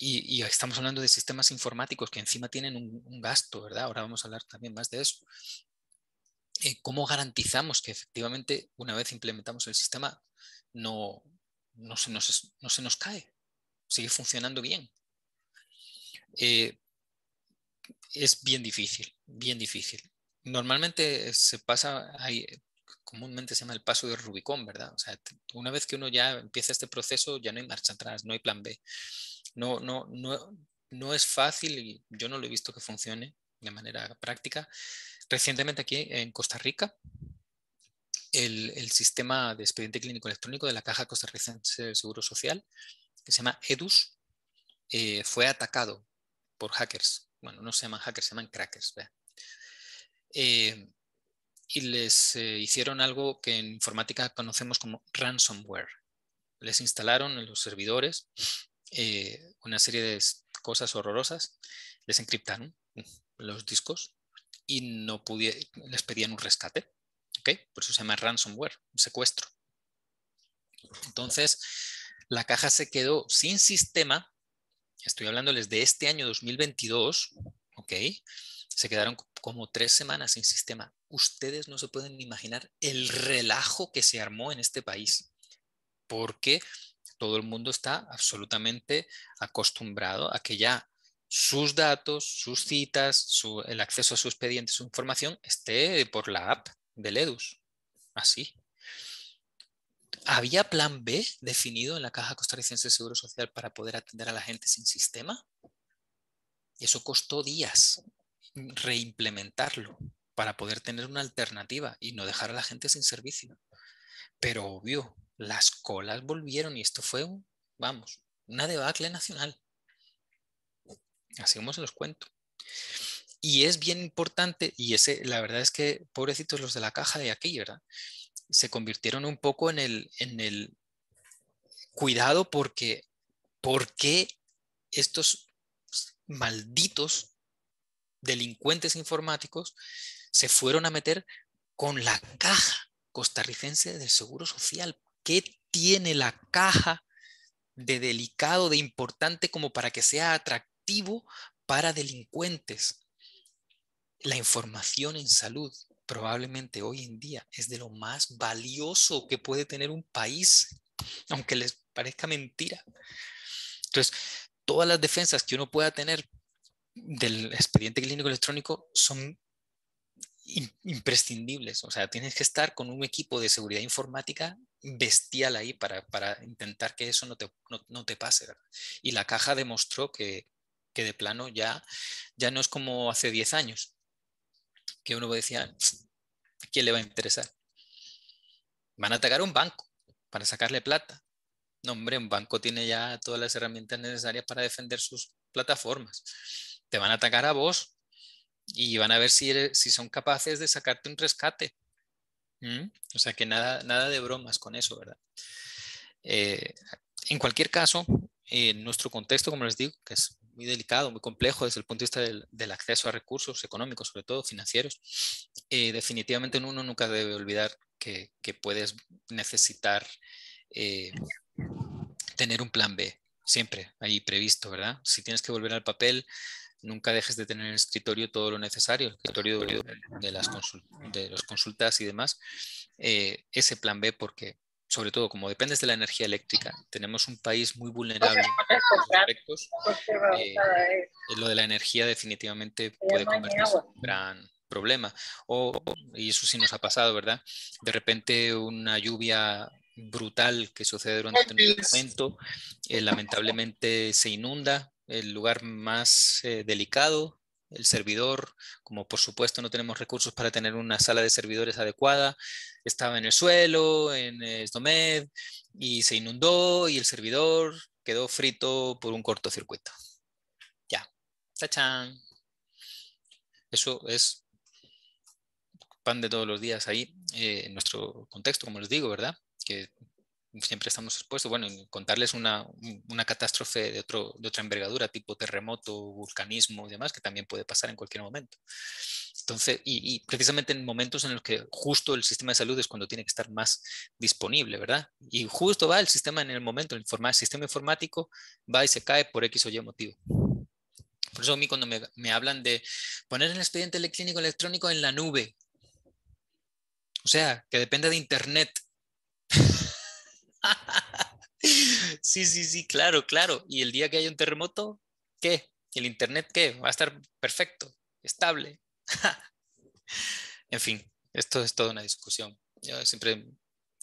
Y, estamos hablando de sistemas informáticos que encima tienen un, gasto, ¿verdad? Ahora vamos a hablar también más de eso. Eh, ¿Cómo garantizamos que efectivamente una vez implementamos el sistema no, no, se, nos, no se nos cae? Sigue funcionando bien. Eh, es bien difícil, bien difícil. Normalmente se pasa, comúnmente se llama el paso de Rubicón, ¿verdad? O sea, una vez que uno ya empieza este proceso, ya no hay marcha atrás, no hay plan B. No, no, no, no es fácil y yo no lo he visto que funcione de manera práctica. Recientemente aquí en Costa Rica, el, sistema de expediente clínico electrónico de la Caja Costarricense del Seguro Social, que se llama EDUS, eh, fue atacado por hackers bueno, no se llaman hackers, se llaman crackers. Eh, y les eh, hicieron algo que en informática conocemos como ransomware. Les instalaron en los servidores eh, una serie de cosas horrorosas, les encriptaron los discos y no les pedían un rescate. Por eso se llama ransomware, un secuestro. Entonces, la caja se quedó sin sistema estoy hablándoles de este año 2022, ¿ok? Se quedaron como tres semanas sin sistema. Ustedes no se pueden imaginar el relajo que se armó en este país, porque todo el mundo está absolutamente acostumbrado a que ya sus datos, sus citas, el acceso a su expediente, su información esté por la app del EDUS. Así. ¿Había plan B definido en la Caja Costarricense de Seguro Social para poder atender a la gente sin sistema? Y eso costó días reimplementarlo para poder tener una alternativa y no dejar a la gente sin servicio. Pero obvio, las colas volvieron y esto fue, vamos, una debacle nacional. Así como se los cuento. Y es bien importante, y ese, la verdad es que pobrecitos los de la caja de aquí, ¿verdad? se convirtieron un poco en el, en el cuidado porque, qué estos malditos delincuentes informáticos se fueron a meter con la caja costarricense del Seguro Social. ¿Qué tiene la caja de delicado, de importante como para que sea atractivo para delincuentes? La información en salud probablemente hoy en día es de lo más valioso que puede tener un país, aunque les parezca mentira. Entonces, todas las defensas que uno pueda tener del expediente clínico electrónico son imprescindibles. O sea, tienes que estar con un equipo de seguridad informática bestial ahí para, intentar que eso no te, no, te pase. Y la caja demostró que, que, de plano ya, ya no es como hace 10 años, que uno decía, ¿a quién le va a interesar? Van a atacar un banco para sacarle plata. No, hombre, un banco tiene ya todas las herramientas necesarias para defender sus plataformas. Te van a atacar a vos y van a ver si, si son capaces de sacarte un rescate. ¿Mm? O sea que nada, nada de bromas con eso, ¿verdad? Eh, en cualquier caso, en nuestro contexto, como les digo, que es muy delicado, muy complejo desde el punto de vista del, acceso a recursos económicos, sobre todo financieros, eh, definitivamente uno nunca debe olvidar que, puedes necesitar eh, tener un plan B, siempre ahí previsto, ¿verdad? Si tienes que volver al papel, nunca dejes de tener en el escritorio todo lo necesario, el escritorio de, las de los consultas y demás, eh, ese plan B porque sobre todo como dependes de la energía eléctrica, tenemos un país muy vulnerable en aspectos, eh, lo de la energía definitivamente puede convertirse en un gran problema. O, y eso sí nos ha pasado, ¿verdad? De repente una lluvia brutal que sucede durante un momento, eh, lamentablemente se inunda el lugar más eh, delicado el servidor, como por supuesto no tenemos recursos para tener una sala de servidores adecuada, estaba en el suelo, en SDOMED, y se inundó y el servidor quedó frito por un cortocircuito. Ya, tachán. Eso es pan de todos los días ahí, eh, en nuestro contexto, como les digo, ¿verdad? Que siempre estamos expuestos, bueno, contarles una, una catástrofe de, otro, de otra envergadura, tipo terremoto, vulcanismo y demás, que también puede pasar en cualquier momento. Entonces, y, precisamente en momentos en los que justo el sistema de salud es cuando tiene que estar más disponible, ¿verdad? Y justo va el sistema en el momento, el, sistema informático va y se cae por X o Y motivo. Por eso a mí cuando me, me hablan de poner el expediente clínico electrónico en la nube, o sea, que depende de Internet. [laughs] sí, sí, sí, claro, claro. Y el día que haya un terremoto, ¿qué? ¿El Internet qué? Va a estar perfecto, estable. [laughs] en fin, esto es toda una discusión. Yo siempre,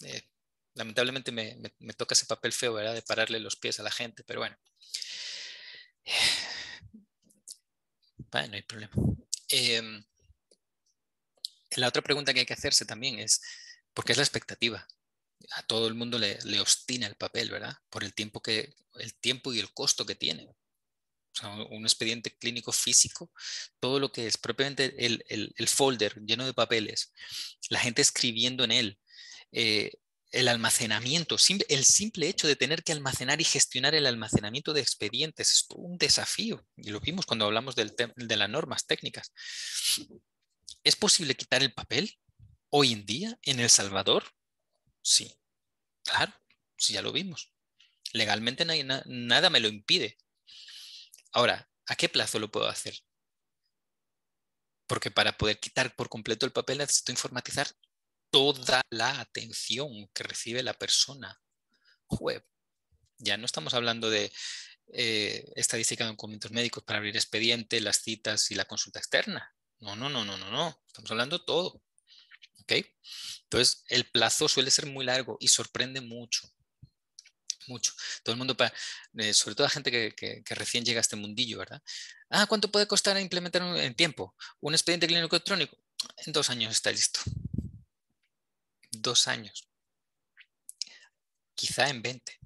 eh, lamentablemente me, me, toca ese papel feo, ¿verdad? De pararle los pies a la gente, pero [sighs] bueno. No hay problema. Em, la otra pregunta que hay que hacerse también es, ¿por qué es la expectativa? A todo el mundo le, le obstina el papel, ¿verdad? Por el tiempo, que, el tiempo y el costo que tiene. O sea, un expediente clínico físico, todo lo que es propiamente el, el, folder lleno de papeles, la gente escribiendo en él, eh, el almacenamiento, el simple hecho de tener que almacenar y gestionar el almacenamiento de expedientes es un desafío. Y lo vimos cuando hablamos del de las normas técnicas. ¿Es posible quitar el papel hoy en día en El Salvador? Sí, claro, sí, ya lo vimos. Legalmente nada me lo impide. Ahora, ¿a qué plazo lo puedo hacer? Porque para poder quitar por completo el papel necesito informatizar toda la atención que recibe la persona web. Ya no estamos hablando de eh, estadística de documentos médicos para abrir expediente, las citas y la consulta externa. No, no, no, no, no, no. Estamos hablando todo. ¿Ok? Entonces, el plazo suele ser muy largo y sorprende mucho. Mucho. Todo el mundo, eh, sobre todo la gente que, recién llega a este mundillo, ¿verdad? Ah, ¿cuánto puede costar implementar en tiempo un expediente clínico electrónico? En dos años está listo. Dos años. Quizá en 20.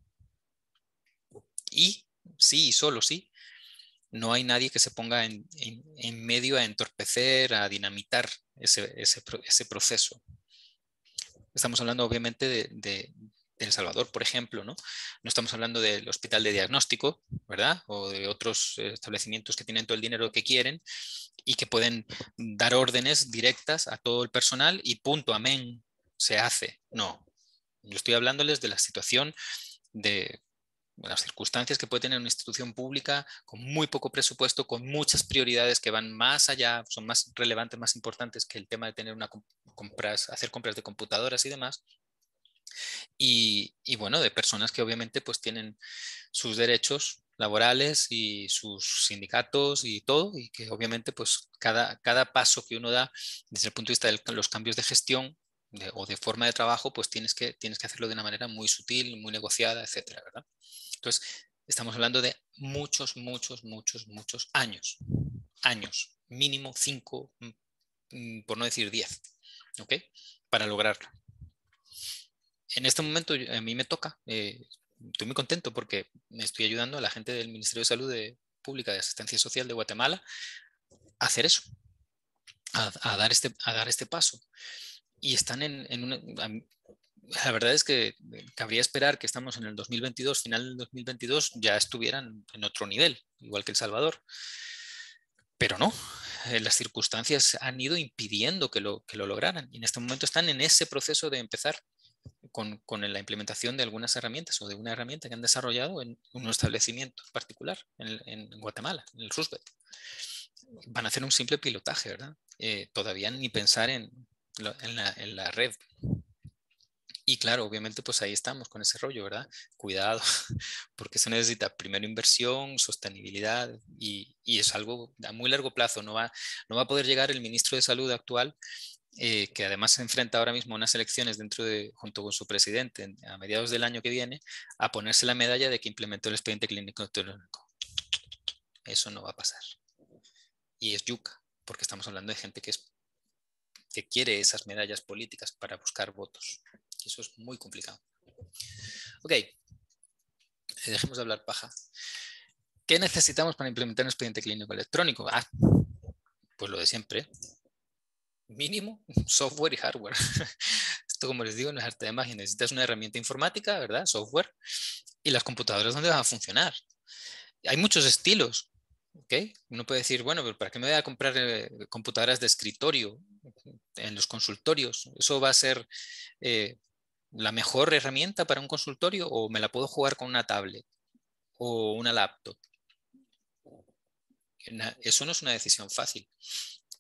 Y sí, solo sí, no hay nadie que se ponga en, medio a entorpecer, a dinamitar ese, proceso. Estamos hablando obviamente de, El Salvador, por ejemplo, ¿no? No estamos hablando del hospital de diagnóstico, ¿verdad? O de otros establecimientos que tienen todo el dinero que quieren y que pueden dar órdenes directas a todo el personal y punto, amén, se hace. No, yo estoy hablándoles de la situación de las circunstancias que puede tener una institución pública con muy poco presupuesto, con muchas prioridades que van más allá, son más relevantes, más importantes que el tema de tener una compras, hacer compras de computadoras y demás. Y, bueno, de personas que obviamente pues tienen sus derechos laborales y sus sindicatos y todo, y que obviamente pues cada, cada paso que uno da desde el punto de vista de los cambios de gestión o de forma de trabajo, pues tienes que, tienes que hacerlo de una manera muy sutil, muy negociada, etcétera, ¿verdad? Entonces, estamos hablando de muchos, muchos, muchos, muchos años. Años, mínimo cinco, mm, por no decir diez, ¿ok? Para lograrlo. En este momento a mí me toca, eh, estoy muy contento porque me estoy ayudando a la gente del Ministerio de Salud Pública de Asistencia Social de Guatemala a hacer eso, a, dar, este, a dar este paso y están en, en una... La verdad es que cabría esperar que estamos en el 2022, final del 2022, ya estuvieran en otro nivel, igual que El Salvador. Pero no, eh, las circunstancias han ido impidiendo que lo, que lo lograran y en este momento están en ese proceso de empezar con, con, la implementación de algunas herramientas o de una herramienta que han desarrollado en un establecimiento particular en, en Guatemala, en el Roosevelt. Van a hacer un simple pilotaje, ¿verdad? Eh, todavía ni pensar en, en la, red. Y claro, obviamente pues ahí estamos con ese rollo, ¿verdad? Cuidado, [laughs] porque se necesita primero inversión, sostenibilidad y, es algo a muy largo plazo. No va, no va a poder llegar el ministro de Salud actual, eh, que además se enfrenta ahora mismo a unas elecciones dentro de, junto con su presidente a mediados del año que viene, a ponerse la medalla de que implementó el expediente clínico Eso no va a pasar. Y es yuca, porque estamos hablando de gente que es que quiere esas medallas políticas para buscar votos. Eso es muy complicado. Ok, eh, dejemos de hablar paja. ¿Qué necesitamos para implementar un expediente clínico electrónico? Ah, pues lo de siempre. Mínimo, [laughs] software y hardware. [laughs] esto como les digo no es arte de magia, necesitas una herramienta informática, ¿verdad? Software, y las computadoras dónde van a funcionar. Hay muchos estilos, ¿ok? Uno puede decir, bueno, pero ¿para qué me voy a comprar eh, computadoras de escritorio en los consultorios? ¿Eso va a ser eh, la mejor herramienta para un consultorio o me la puedo jugar con una tablet o una laptop? Eso no es una decisión fácil,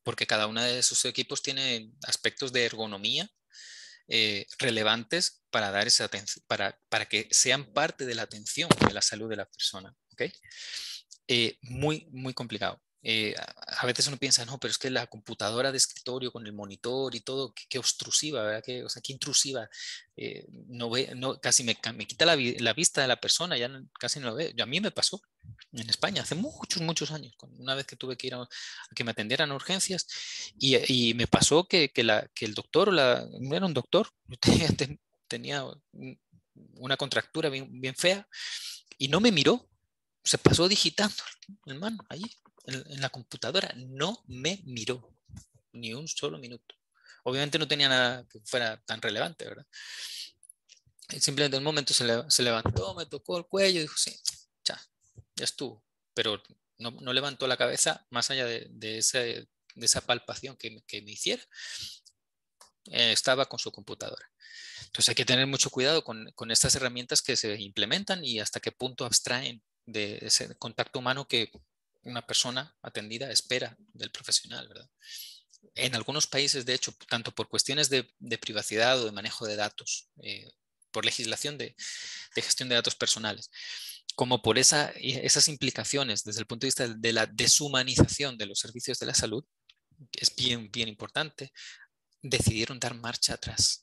porque cada uno de esos equipos tiene aspectos de ergonomía eh, relevantes para dar esa para, para, que sean parte de la atención de la salud de la persona. ¿okay? Eh, muy, muy complicado. Eh, a veces uno piensa, no, pero es que la computadora de escritorio con el monitor y todo, qué, obstrusiva, ¿verdad? Qué, o sea, qué intrusiva. Eh, no ve, no, casi me, me quita la, la, vista de la persona, ya casi no lo ve. A mí me pasó en España hace muchos, muchos años, una vez que tuve que ir a, que me atendieran urgencias y, y me pasó que, que, la, que el doctor, o no era un doctor, [laughs] tenía, tenía una contractura bien, bien fea y no me miró, se pasó digitando, hermano, allí en, la computadora, no me miró ni un solo minuto. Obviamente no tenía nada que fuera tan relevante, ¿verdad? Simplemente en un momento se, levantó, me tocó el cuello y dijo, sí, ya, estuvo. Pero no, levantó la cabeza más allá de, de, esa palpación que, que me hiciera. Eh, estaba con su computadora. Entonces hay que tener mucho cuidado con, con, estas herramientas que se implementan y hasta qué punto abstraen de ese contacto humano que una persona atendida espera del profesional, ¿verdad? En algunos países, de hecho, tanto por cuestiones de, privacidad o de manejo de datos, eh, por legislación de, gestión de datos personales, como por esa, esas implicaciones desde el punto de vista de la deshumanización de los servicios de la salud, es bien, bien importante, decidieron dar marcha atrás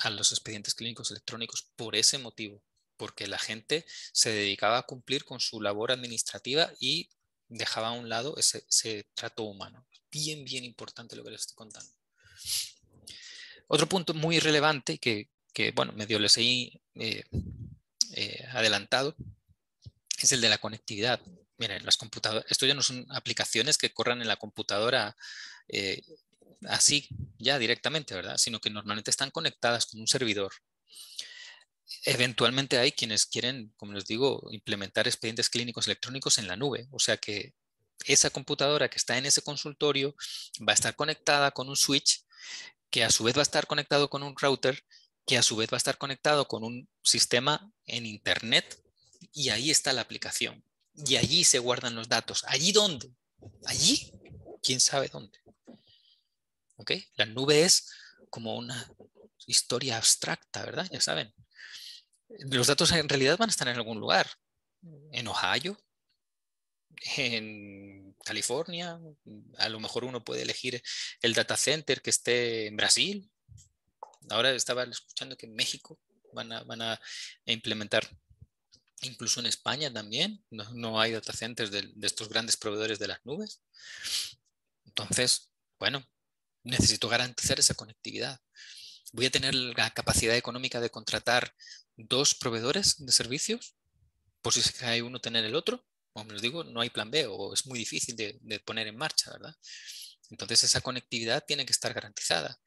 a los expedientes clínicos electrónicos por ese motivo, porque la gente se dedicaba a cumplir con su labor administrativa y dejaba a un lado ese, trato humano. Bien, bien importante lo que les estoy contando. Otro punto muy relevante que, que bueno, medio les he eh, eh, adelantado es el de la conectividad. Miren, las computadoras, esto ya no son aplicaciones que corran en la computadora eh, así, ya directamente, ¿verdad? Sino que normalmente están conectadas con un servidor Eventualmente hay quienes quieren, como les digo, implementar expedientes clínicos electrónicos en la nube. O sea que esa computadora que está en ese consultorio va a estar conectada con un switch que a su vez va a estar conectado con un router que a su vez va a estar conectado con un sistema en Internet y ahí está la aplicación. Y allí se guardan los datos. ¿Allí dónde? Allí, quién sabe dónde. ¿Ok? La nube es como una historia abstracta, ¿verdad? Ya saben, los datos en realidad van a estar en algún lugar, en Ohio, en California, a lo mejor uno puede elegir el data center que esté en Brasil. Ahora estaba escuchando que en México van a, implementar, incluso en España también, no, hay data centers de, de estos grandes proveedores de las nubes. Entonces, bueno, necesito garantizar esa conectividad. Voy a tener la capacidad económica de contratar dos proveedores de servicios, por si se cae uno tener el otro, como les digo, no hay plan B o es muy difícil de, poner en marcha, ¿verdad? Entonces esa conectividad tiene que estar garantizada.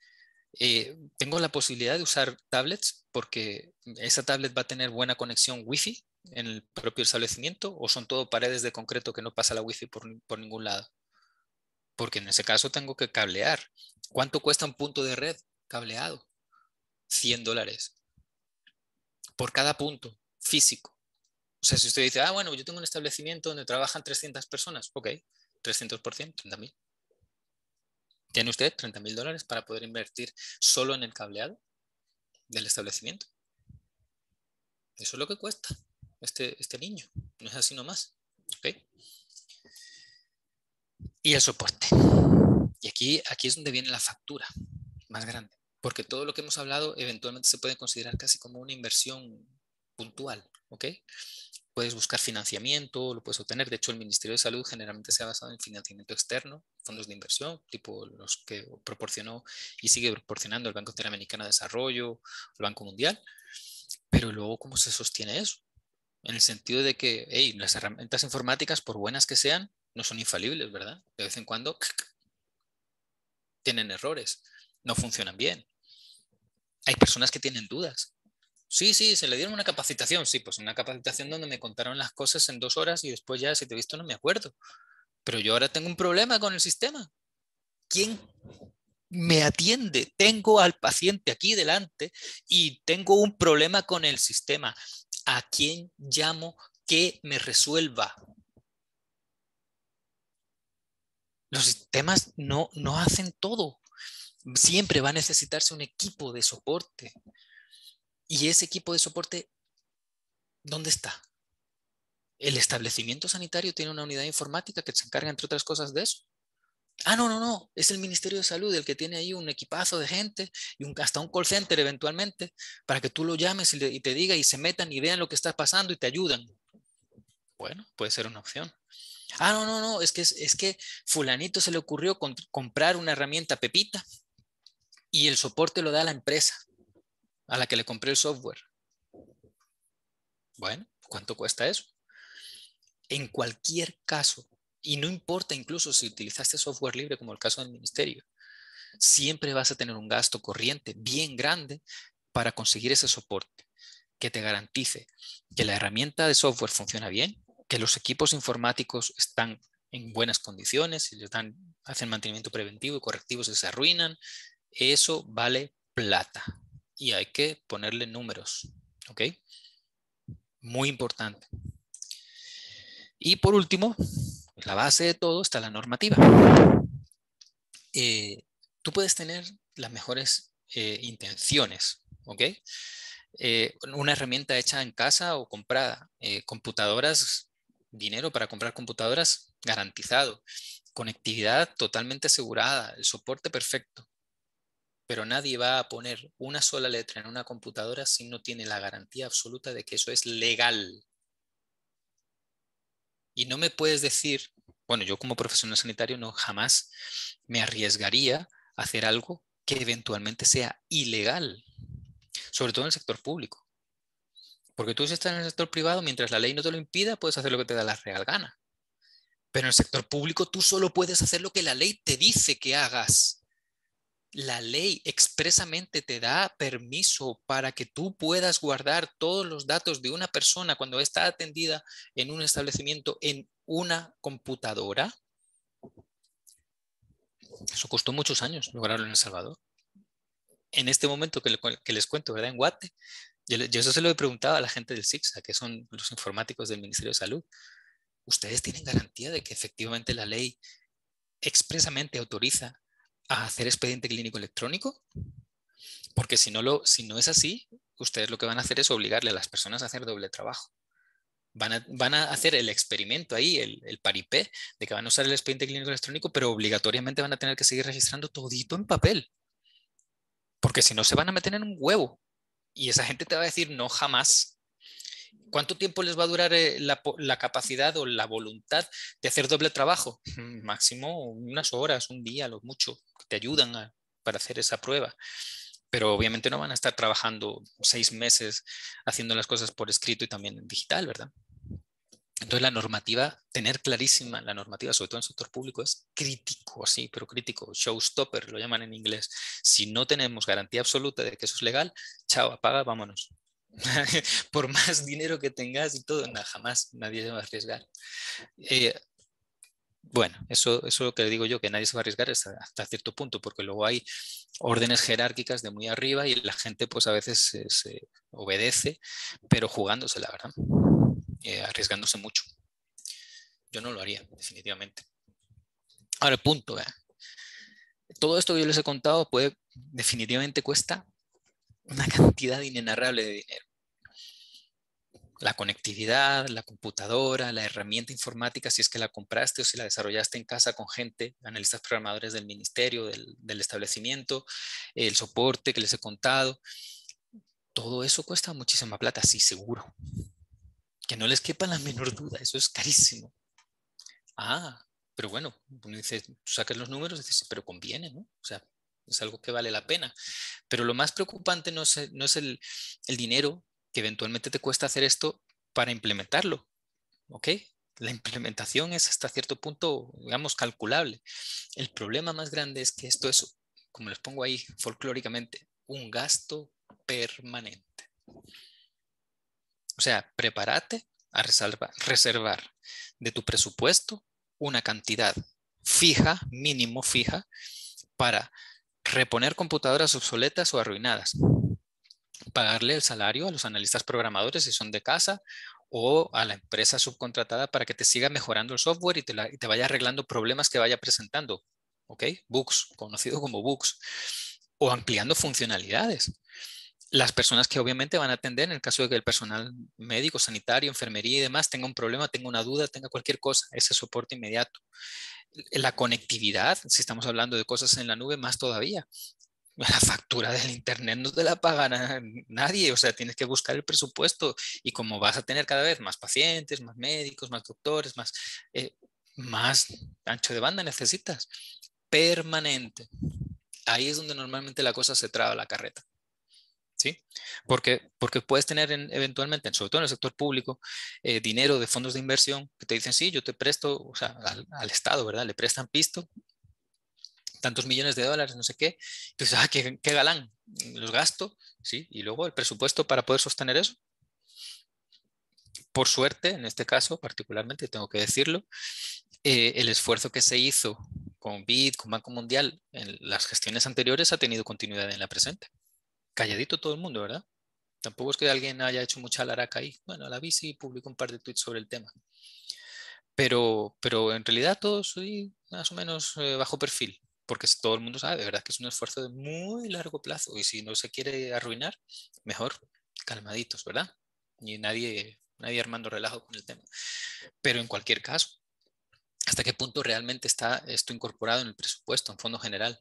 Eh, tengo la posibilidad de usar tablets porque esa tablet va a tener buena conexión Wi-Fi en el propio establecimiento o son todo paredes de concreto que no pasa la Wi-Fi por, por ningún lado. Porque en ese caso tengo que cablear. ¿Cuánto cuesta un punto de red cableado? 100 dólares por cada punto físico. O sea, si usted dice, ah, bueno, yo tengo un establecimiento donde trabajan 300 personas, ok, 300 por 100, 30 mil. ¿Tiene usted 30 mil dólares para poder invertir solo en el cableado del establecimiento? Eso es lo que cuesta este, este niño. No es así nomás. ¿ok? Y el soporte. Y aquí, aquí es donde viene la factura más grande porque todo lo que hemos hablado eventualmente se puede considerar casi como una inversión puntual, ¿ok? Puedes buscar financiamiento, lo puedes obtener. De hecho, el Ministerio de Salud generalmente se ha basado en financiamiento externo, fondos de inversión, tipo los que proporcionó y sigue proporcionando el Banco Interamericano de Desarrollo, el Banco Mundial. Pero luego, ¿cómo se sostiene eso? En el sentido de que, hey, las herramientas informáticas, por buenas que sean, no son infalibles, ¿verdad? De vez en cuando [laughs] tienen errores, no funcionan bien. Hay personas que tienen dudas. Sí, sí, se le dieron una capacitación. Sí, pues una capacitación donde me contaron las cosas en dos horas y después ya, si te he visto, no me acuerdo. Pero yo ahora tengo un problema con el sistema. ¿Quién me atiende? Tengo al paciente aquí delante y tengo un problema con el sistema. ¿A quién llamo que me resuelva? Los sistemas no, no hacen todo. Siempre va a necesitarse un equipo de soporte. Y ese equipo de soporte, ¿dónde está? El establecimiento sanitario tiene una unidad informática que se encarga, entre otras cosas, de eso. Ah, no, no, no, es el Ministerio de Salud el que tiene ahí un equipazo de gente y un, hasta un call center eventualmente para que tú lo llames y, te diga y se metan y vean lo que está pasando y te ayudan. Bueno, puede ser una opción. Ah, no, no, no, es que, es, que fulanito se le ocurrió comprar una herramienta Pepita y el soporte lo da la empresa a la que le compré el software. Bueno, ¿cuánto cuesta eso? En cualquier caso, y no importa incluso si utilizaste software libre como el caso del ministerio, siempre vas a tener un gasto corriente bien grande para conseguir ese soporte que te garantice que la herramienta de software funciona bien, que los equipos informáticos están en buenas condiciones, si les hacen mantenimiento preventivo y correctivo si se arruinan, eso vale plata y hay que ponerle números, ¿ok? Muy importante. Y por último, la base de todo está la normativa. Eh, tú puedes tener las mejores eh, intenciones, ¿ok? Eh, una herramienta hecha en casa o comprada, computadoras, dinero para comprar computadoras garantizado, conectividad totalmente asegurada, el soporte perfecto. Pero nadie va a poner una sola letra en una computadora si no tiene la garantía absoluta de que eso es legal. Y no me puedes decir, bueno, yo como profesional sanitario no jamás me arriesgaría a hacer algo que eventualmente sea ilegal, sobre todo en el sector público. Porque tú si estás en el sector privado, mientras la ley no te lo impida, puedes hacer lo que te da la real gana. Pero en el sector público tú solo puedes hacer lo que la ley te dice que hagas la ley expresamente te da permiso para que tú puedas guardar todos los datos de una persona cuando está atendida en un establecimiento en una computadora. Eso costó muchos años lograrlo en El Salvador. En este momento que, les cuento, ¿verdad? En Guate, yo, eso se lo he preguntado a la gente del SIXA, que son los informáticos del Ministerio de Salud. ¿Ustedes tienen garantía de que efectivamente la ley expresamente autoriza a hacer expediente clínico electrónico? Porque si no, lo, si no es así, ustedes lo que van a hacer es obligarle a las personas a hacer doble trabajo. Van a, van a hacer el experimento ahí, el, el, paripé, de que van a usar el expediente clínico electrónico, pero obligatoriamente van a tener que seguir registrando todito en papel. Porque si no, se van a meter en un huevo. Y esa gente te va a decir, no, jamás. ¿Cuánto tiempo les va a durar eh, la, capacidad o la voluntad de hacer doble trabajo? [laughs] Máximo unas horas, un día, lo mucho, que te ayudan para hacer esa prueba. Pero obviamente no van a estar trabajando seis meses haciendo las cosas por escrito y también en digital, ¿verdad? Entonces la normativa, tener clarísima la normativa, sobre todo en el sector público, es crítico, sí, pero crítico, showstopper, lo llaman en inglés. Si no tenemos garantía absoluta de que eso es legal, chao, apaga, vámonos. [laughs] por más dinero que tengas y todo, nada, jamás nadie se va a arriesgar. Eh, bueno, eso, eso lo que digo yo, que nadie se va a arriesgar hasta, cierto punto, porque luego hay órdenes jerárquicas de muy arriba y la gente pues a veces se, obedece, pero jugándose, la verdad, eh, arriesgándose mucho. Yo no lo haría, definitivamente. Ahora, punto, ¿eh? todo esto que yo les he contado puede, definitivamente cuesta una [laughs] cantidad inenarrable de dinero. La conectividad, la computadora, la herramienta informática, si es que la compraste o si la desarrollaste en casa con gente, analistas programadores del ministerio, del, del establecimiento, el soporte que les he contado, todo eso cuesta muchísima plata, sí, seguro. Que no les quepa la menor duda, eso es carísimo. Ah, pero bueno, uno dice, tú sacas los números dices, pero conviene, ¿no? O sea, es algo que vale la pena. Pero lo más preocupante no es, no es el, el, dinero que eventualmente te cuesta hacer esto para implementarlo. ¿Ok? La implementación es hasta cierto punto, digamos, calculable. El problema más grande es que esto es, como les pongo ahí folclóricamente, un gasto permanente. O sea, prepárate a reservar de tu presupuesto una cantidad fija, mínimo fija, para reponer computadoras obsoletas o arruinadas, pagarle el salario a los analistas programadores si son de casa o a la empresa subcontratada para que te siga mejorando el software y te, vaya arreglando problemas que vaya presentando. ¿Ok? Bugs, conocido como bugs. O ampliando funcionalidades. Las personas que obviamente van a atender en el caso de que el personal médico, sanitario, enfermería y demás tenga un problema, tenga una duda, tenga cualquier cosa, ese soporte inmediato. La conectividad, si estamos hablando de cosas en la nube, más todavía la factura del internet no te la paga nadie, o sea, tienes que buscar el presupuesto y como vas a tener cada vez más pacientes, más médicos, más doctores, más, eh, más ancho de banda necesitas, permanente. Ahí es donde normalmente la cosa se traba la carreta. ¿Sí? Porque, porque puedes tener eventualmente, sobre todo en el sector público, eh, dinero de fondos de inversión que te dicen, sí, yo te presto, o sea, al, Estado, ¿verdad? Le prestan pisto tantos millones de dólares, no sé qué. Entonces, ah, qué, galán, los gasto, ¿sí? Y luego el presupuesto para poder sostener eso. Por suerte, en este caso particularmente, tengo que decirlo, eh, el esfuerzo que se hizo con BID, con Banco Mundial, en las gestiones anteriores ha tenido continuidad en la presente. Calladito todo el mundo, ¿verdad? Tampoco es que alguien haya hecho mucha laraca ahí. Bueno, la vi sí publicó un par de tweets sobre el tema. Pero, pero en realidad todos soy más o menos eh, bajo perfil porque todo el mundo sabe, de verdad que es un esfuerzo de muy largo plazo y si no se quiere arruinar, mejor calmaditos, ¿verdad? Y nadie, nadie armando relajo con el tema. Pero en cualquier caso, ¿hasta qué punto realmente está esto incorporado en el presupuesto, en fondo general?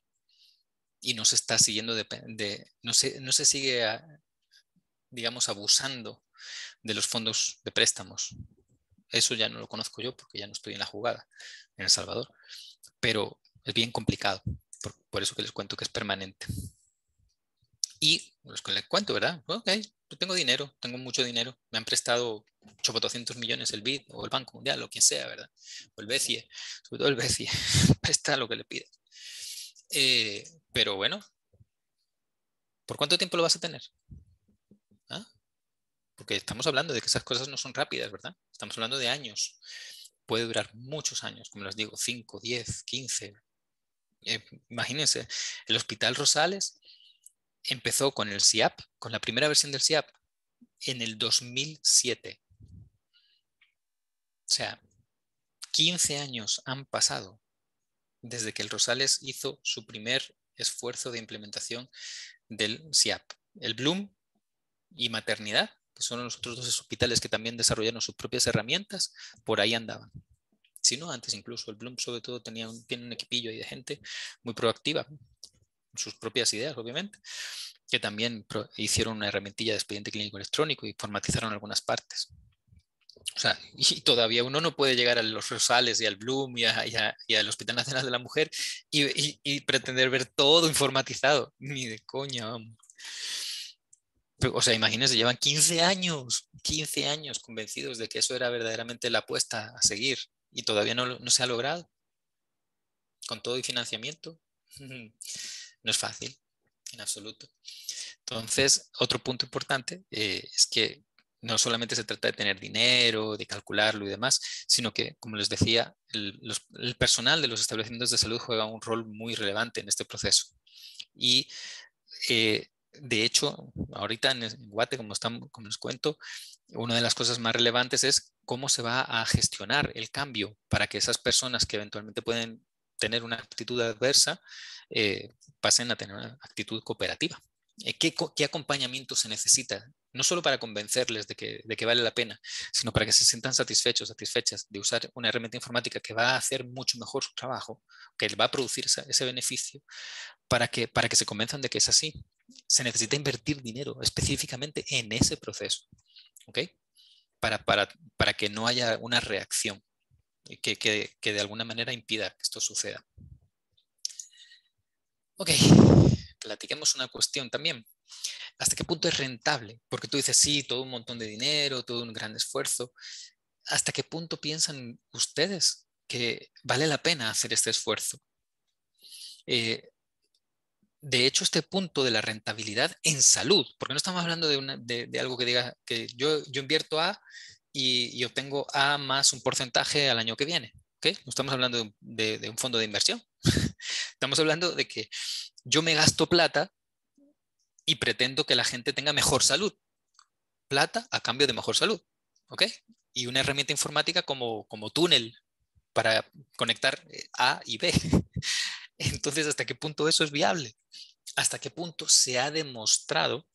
Y no se está siguiendo de, no, se, no se sigue, digamos, abusando de los fondos de préstamos. Eso ya no lo conozco yo porque ya no estoy en la jugada en El Salvador. Pero es bien complicado, por, eso que les cuento que es permanente. Y los que les cuento, ¿verdad? Ok, yo tengo dinero, tengo mucho dinero, me han prestado 800 millones el BID o el Banco Mundial o quien sea, ¿verdad? O el BCE, sobre todo el BCE, [laughs] presta lo que le pide. Eh, pero bueno, ¿por cuánto tiempo lo vas a tener? ¿Ah? Porque estamos hablando de que esas cosas no son rápidas, ¿verdad? Estamos hablando de años. Puede durar muchos años, como les digo, 5, 10, 15, eh, imagínense, el Hospital Rosales empezó con el SIAP, con la primera versión del SIAP, en el 2007. O sea, 15 años han pasado desde que el Rosales hizo su primer esfuerzo de implementación del SIAP. El Bloom y Maternidad, que son los otros dos hospitales que también desarrollaron sus propias herramientas, por ahí andaban sino antes incluso. El Bloom sobre todo tenía un, tiene un equipillo ahí de gente muy proactiva, sus propias ideas obviamente, que también hicieron una herramientilla de expediente clínico electrónico y formatizaron algunas partes. O sea, [laughs] y todavía uno no puede llegar a los Rosales y al Bloom y, al Hospital Nacional de la Mujer y, pretender ver todo informatizado. Ni de coña, vamos. o sea, imagínense, llevan 15 años, 15 años convencidos de que eso era verdaderamente la apuesta a seguir y todavía no, se ha logrado. Con todo y financiamiento, [laughs] no es fácil, en absoluto. Entonces, otro punto importante eh, es que no solamente se trata de tener dinero, de calcularlo y demás, sino que, como les decía, el, personal de los establecimientos de salud juega un rol muy relevante en este proceso. Y eh, de hecho, ahorita en, Guate, como, estamos, como les cuento, una de las cosas más relevantes es cómo se va a gestionar el cambio para que esas personas que eventualmente pueden tener una actitud adversa eh, pasen a tener una actitud cooperativa. Eh, ¿Qué, ¿Qué, acompañamiento se necesita? No solo para convencerles de que, de que, vale la pena, sino para que se sientan satisfechos, satisfechas de usar una herramienta informática que va a hacer mucho mejor su trabajo, que va a producir ese beneficio, para que, para que se convenzan de que es así. Se necesita invertir dinero específicamente en ese proceso. Para, para, para que no haya una reacción que, que, que de alguna manera impida que esto suceda. Ok, platiquemos una cuestión también. ¿Hasta qué punto es rentable? Porque tú dices, sí, todo un montón de dinero, todo un gran esfuerzo. ¿Hasta qué punto piensan ustedes que vale la pena hacer este esfuerzo? Eh, de hecho, este punto de la rentabilidad en salud, porque no estamos hablando de, algo que diga que yo, yo invierto A y, obtengo A más un porcentaje al año que viene. ¿okay? No estamos hablando de, un fondo de inversión. [laughs] estamos hablando de que yo me gasto plata y pretendo que la gente tenga mejor salud. Plata a cambio de mejor salud. ¿ok? Y una herramienta informática como, como túnel para conectar eh, A y B. [laughs] Entonces, ¿hasta qué punto eso es viable? ¿Hasta qué punto se ha demostrado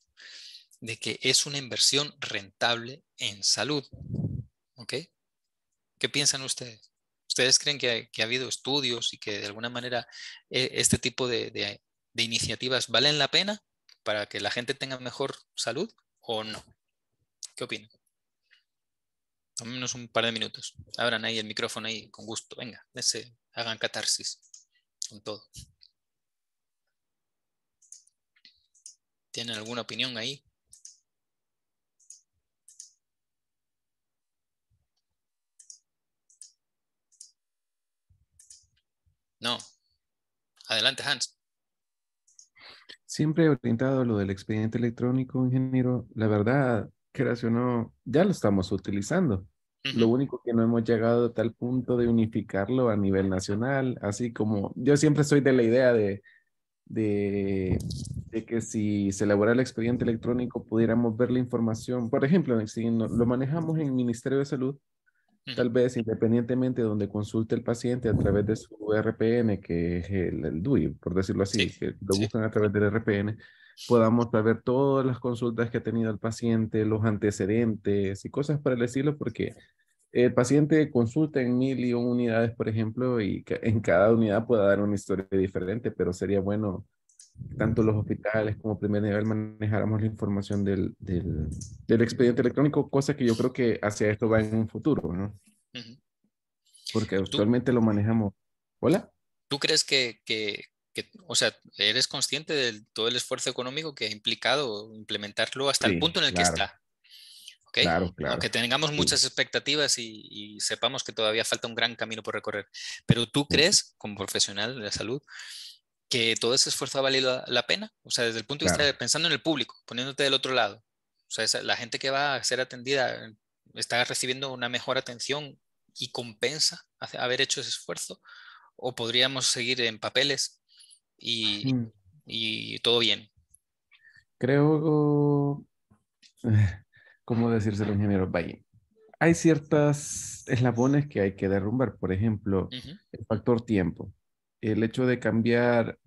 de que es una inversión rentable en salud? ¿Ok? ¿Qué piensan ustedes? ¿Ustedes creen que, ha habido estudios y que de alguna manera eh, este tipo de, iniciativas valen la pena para que la gente tenga mejor salud o no? ¿Qué opinan? menos un par de minutos. Abran ahí el micrófono ahí con gusto. Venga, hagan catarsis con todo. ¿Tienen alguna opinión ahí? No. Adelante, Hans. Siempre he orientado lo del expediente electrónico, ingeniero. La verdad, creación no, ya lo estamos utilizando. Lo único que no hemos llegado a tal punto de unificarlo a nivel nacional, así como yo siempre soy de la idea de, de, que si se elabora el expediente electrónico pudiéramos ver la información. Por ejemplo, si lo manejamos en el Ministerio de Salud, tal vez independientemente de donde consulte el paciente a través de su RPN, que es el, DUI, por decirlo así, que lo buscan a través del RPN, podamos ver todas las consultas que ha tenido el paciente, los antecedentes y cosas para decirlo porque el paciente consulta en mil y un unidades, por ejemplo, y en cada unidad pueda dar una historia diferente, pero sería bueno tanto los hospitales como primer nivel manejáramos la información del, del, del, expediente electrónico, cosa que yo creo que hacia esto va en un futuro, ¿no? Porque actualmente lo manejamos. ¿Hola? ¿Tú crees que, que, o sea, eres consciente de todo el esfuerzo económico que ha implicado implementarlo hasta el punto en el que está. Claro, claro. Aunque tengamos muchas expectativas y, sepamos que todavía falta un gran camino por recorrer. Pero tú crees, como profesional de la salud, que todo ese esfuerzo ha valido la pena? O sea, desde el punto de vista de pensando en el público, poniéndote del otro lado. O sea, la gente que va a ser atendida está recibiendo una mejor atención y compensa haber hecho ese esfuerzo. O podríamos seguir en papeles Mm. y, todo bien. Creo, [sighs] ¿cómo decírselo, ingeniero Valle? Hay ciertas eslabones que hay que derrumbar. Por ejemplo, el factor tiempo. El hecho de cambiar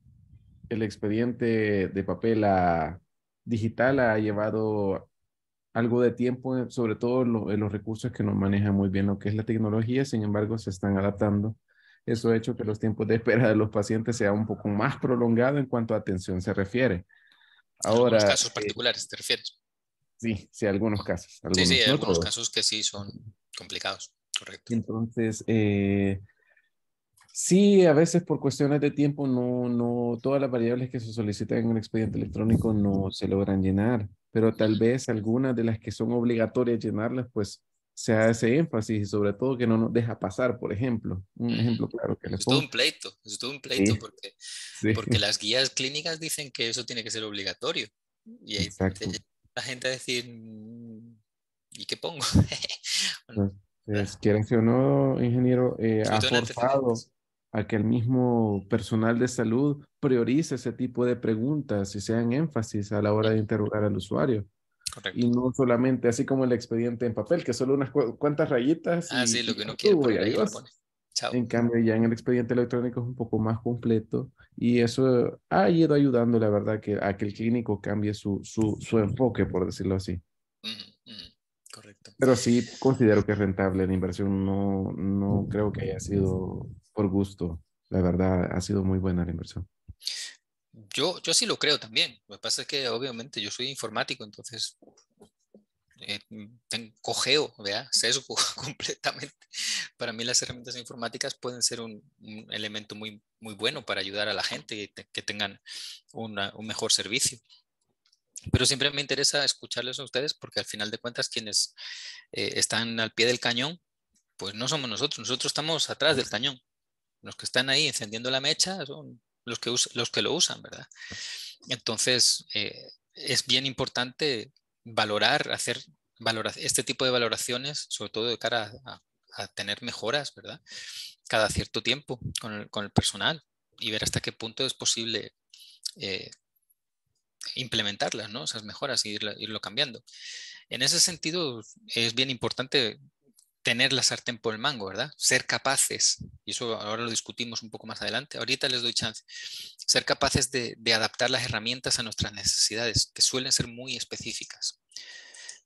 el expediente de papel a digital ha llevado algo de tiempo, sobre todo en los recursos que no manejan muy bien lo que es la tecnología, sin embargo, se están adaptando eso ha hecho que los tiempos de espera de los pacientes sea un poco más prolongado en cuanto a atención se refiere. Ahora, algunos casos eh, particulares, ¿te refieres? Sí, sí, algunos casos. sí, sí, hay algunos casos que sí son complicados, correcto. Entonces, eh, sí, a veces por cuestiones de tiempo, no, no, todas las variables que se solicitan en el expediente electrónico no se logran llenar, pero tal vez algunas de las que son obligatorias llenarlas, pues se hace énfasis y sobre todo que no nos deja pasar, por ejemplo. Un ejemplo claro que Es todo un pleito, es todo un pleito porque, porque [laughs] las guías clínicas dicen que eso tiene que ser obligatorio. Y ahí la gente a decir, mm, ¿y qué pongo? [laughs] bueno, pues, quieren que o no, ingeniero, eh, ha forzado a que el mismo personal de salud priorice ese tipo de preguntas y sean énfasis a la hora de interrogar al usuario. Y no solamente así como el expediente en papel, que solo unas cuantas rayitas. Ah, sí, lo que uno quiere. En cambio, ya en el expediente electrónico es un poco más completo y eso ha ido ayudando, la verdad, que a que el clínico cambie su, su, su enfoque, por decirlo así. Correcto. Pero sí considero que es rentable la inversión. No, no creo que haya sido por gusto. La verdad, ha sido muy buena la inversión. Yo, yo sí lo creo también. Lo que pasa es que obviamente yo soy informático, entonces eh, tengo cogeo, ¿verdad? sesgo [laughs] completamente. Para mí las herramientas informáticas pueden ser un, elemento muy, muy bueno para ayudar a la gente y que tengan un mejor servicio. Pero siempre me interesa escucharles a ustedes porque al final de cuentas quienes eh, están al pie del cañón, pues no somos nosotros, nosotros estamos atrás del cañón. Los que están ahí encendiendo la mecha son los que, los que lo usan, ¿verdad? Entonces, eh, es bien importante valorar, hacer valorar, este tipo de valoraciones, sobre todo de cara a, tener mejoras, ¿verdad? Cada cierto tiempo con el, con el, personal y ver hasta qué punto es posible eh, implementarlas, ¿no? Esas mejoras y irlo cambiando. En ese sentido, es bien importante tener la sartén por el mango, ¿verdad? Ser capaces, y eso ahora lo discutimos un poco más adelante, ahorita les doy chance, ser capaces de, adaptar las herramientas a nuestras necesidades, que suelen ser muy específicas.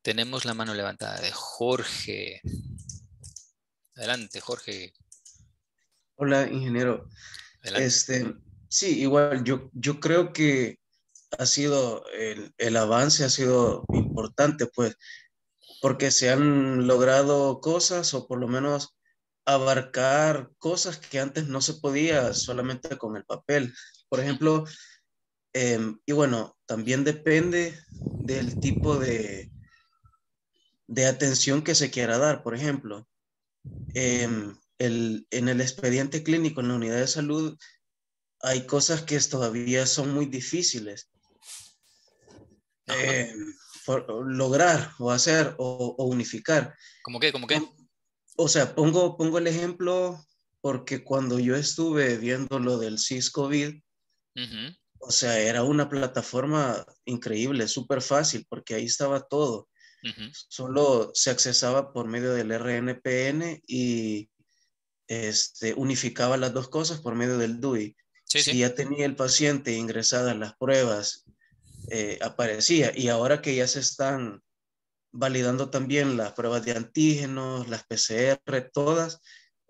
Tenemos la mano levantada de Jorge. Adelante, Jorge. Hola, ingeniero. Este, sí, igual, yo, yo creo que ha sido, el, el avance ha sido importante, pues porque se han logrado cosas o por lo menos abarcar cosas que antes no se podía solamente con el papel. Por ejemplo, em, y bueno, también depende del tipo de, de atención que se quiera dar. Por ejemplo, em, el, en el expediente clínico en la unidad de salud hay cosas que todavía son muy difíciles lograr o hacer o, unificar. ¿Cómo qué? ¿Cómo qué? O sea, pongo, pongo el ejemplo porque cuando yo estuve viendo lo del CIS-COVID, o sea, era una plataforma increíble, súper fácil, porque ahí estaba todo. Solo se accesaba por medio del RNPN y este, unificaba las dos cosas por medio del DUI. si ya tenía el paciente ingresadas las pruebas eh, aparecía. Y ahora que ya se están validando también las pruebas de antígenos, las PCR, todas,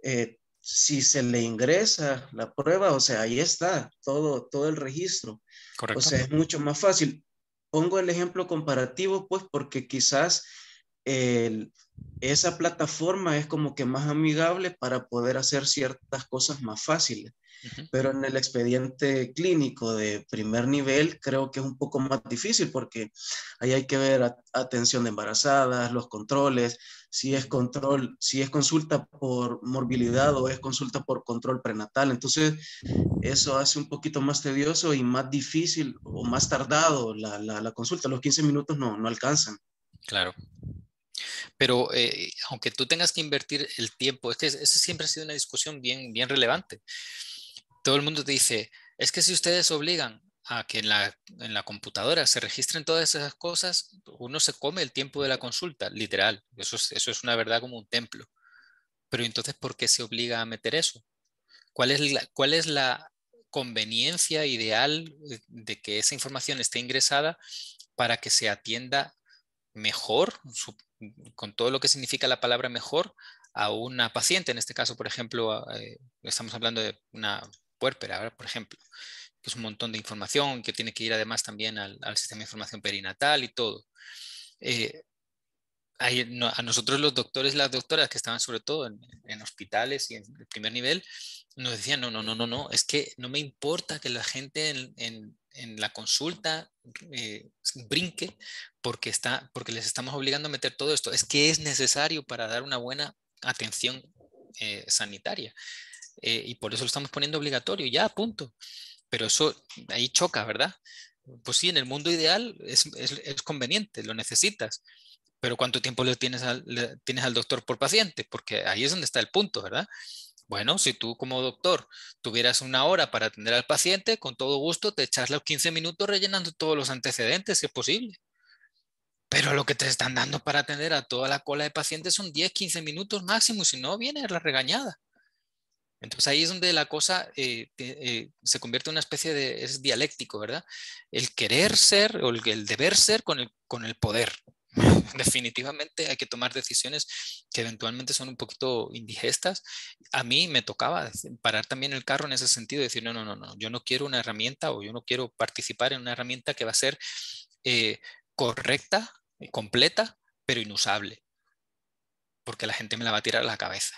eh, si se le ingresa la prueba, o sea, ahí está todo, todo el registro. O sea, es mucho más fácil. Pongo el ejemplo comparativo, pues, porque quizás esa plataforma es como que más amigable para poder hacer ciertas cosas más fáciles. Pero en el expediente clínico de primer nivel creo que es un poco más difícil porque ahí hay que ver atención de embarazadas, los controles, si es control, si es consulta por morbilidad o es consulta por control prenatal. Entonces, eso hace un poquito más tedioso y más difícil o más tardado la, la, consulta. Los 15 minutos no, no alcanzan. Claro. Pero eh, aunque tú tengas que invertir el tiempo, es que esa siempre ha sido una discusión bien, bien relevante todo el mundo te dice, es que si ustedes obligan a que en la, computadora se registren todas esas cosas, uno se come el tiempo de la consulta, literal. Eso es, eso es una verdad como un templo. Pero entonces, ¿por qué se obliga a meter eso? ¿Cuál es la, cuál es la conveniencia ideal de que esa información esté ingresada para que se atienda mejor, con todo lo que significa la palabra mejor, a una paciente? En este caso, por ejemplo, eh, estamos hablando de una puérpera, por ejemplo, que es un montón de información que tiene que ir además también al, sistema de información perinatal y todo. Eh, a nosotros los doctores las doctoras que estaban sobre todo en, hospitales y en el primer nivel, nos decían, no, no, no, no, no, es que no me importa que la gente en, la consulta eh, brinque porque, está, porque les estamos obligando a meter todo esto, es que es necesario para dar una buena atención eh, sanitaria. Eh, y por eso lo estamos poniendo obligatorio, ya, punto. Pero eso ahí choca, ¿verdad? Pues sí, en el mundo ideal es, es, conveniente, lo necesitas, pero ¿cuánto tiempo le tienes, al, tienes al doctor por paciente? Porque ahí es donde está el punto, ¿verdad? Bueno, si tú como doctor tuvieras una hora para atender al paciente, con todo gusto te echas los 15 minutos rellenando todos los antecedentes, si es posible. Pero lo que te están dando para atender a toda la cola de pacientes son 10, 15 minutos máximo, si no, viene la regañada. Entonces ahí es donde la cosa eh, eh, se convierte en una especie de, es dialéctico, ¿verdad? El querer ser o el, deber ser con el, con el poder. [laughs] Definitivamente hay que tomar decisiones que eventualmente son un poquito indigestas. A mí me tocaba parar también el carro en ese sentido decir, no, no, no, no, yo no quiero una herramienta o yo no quiero participar en una herramienta que va a ser eh, correcta, completa, pero inusable, porque la gente me la va a tirar a la cabeza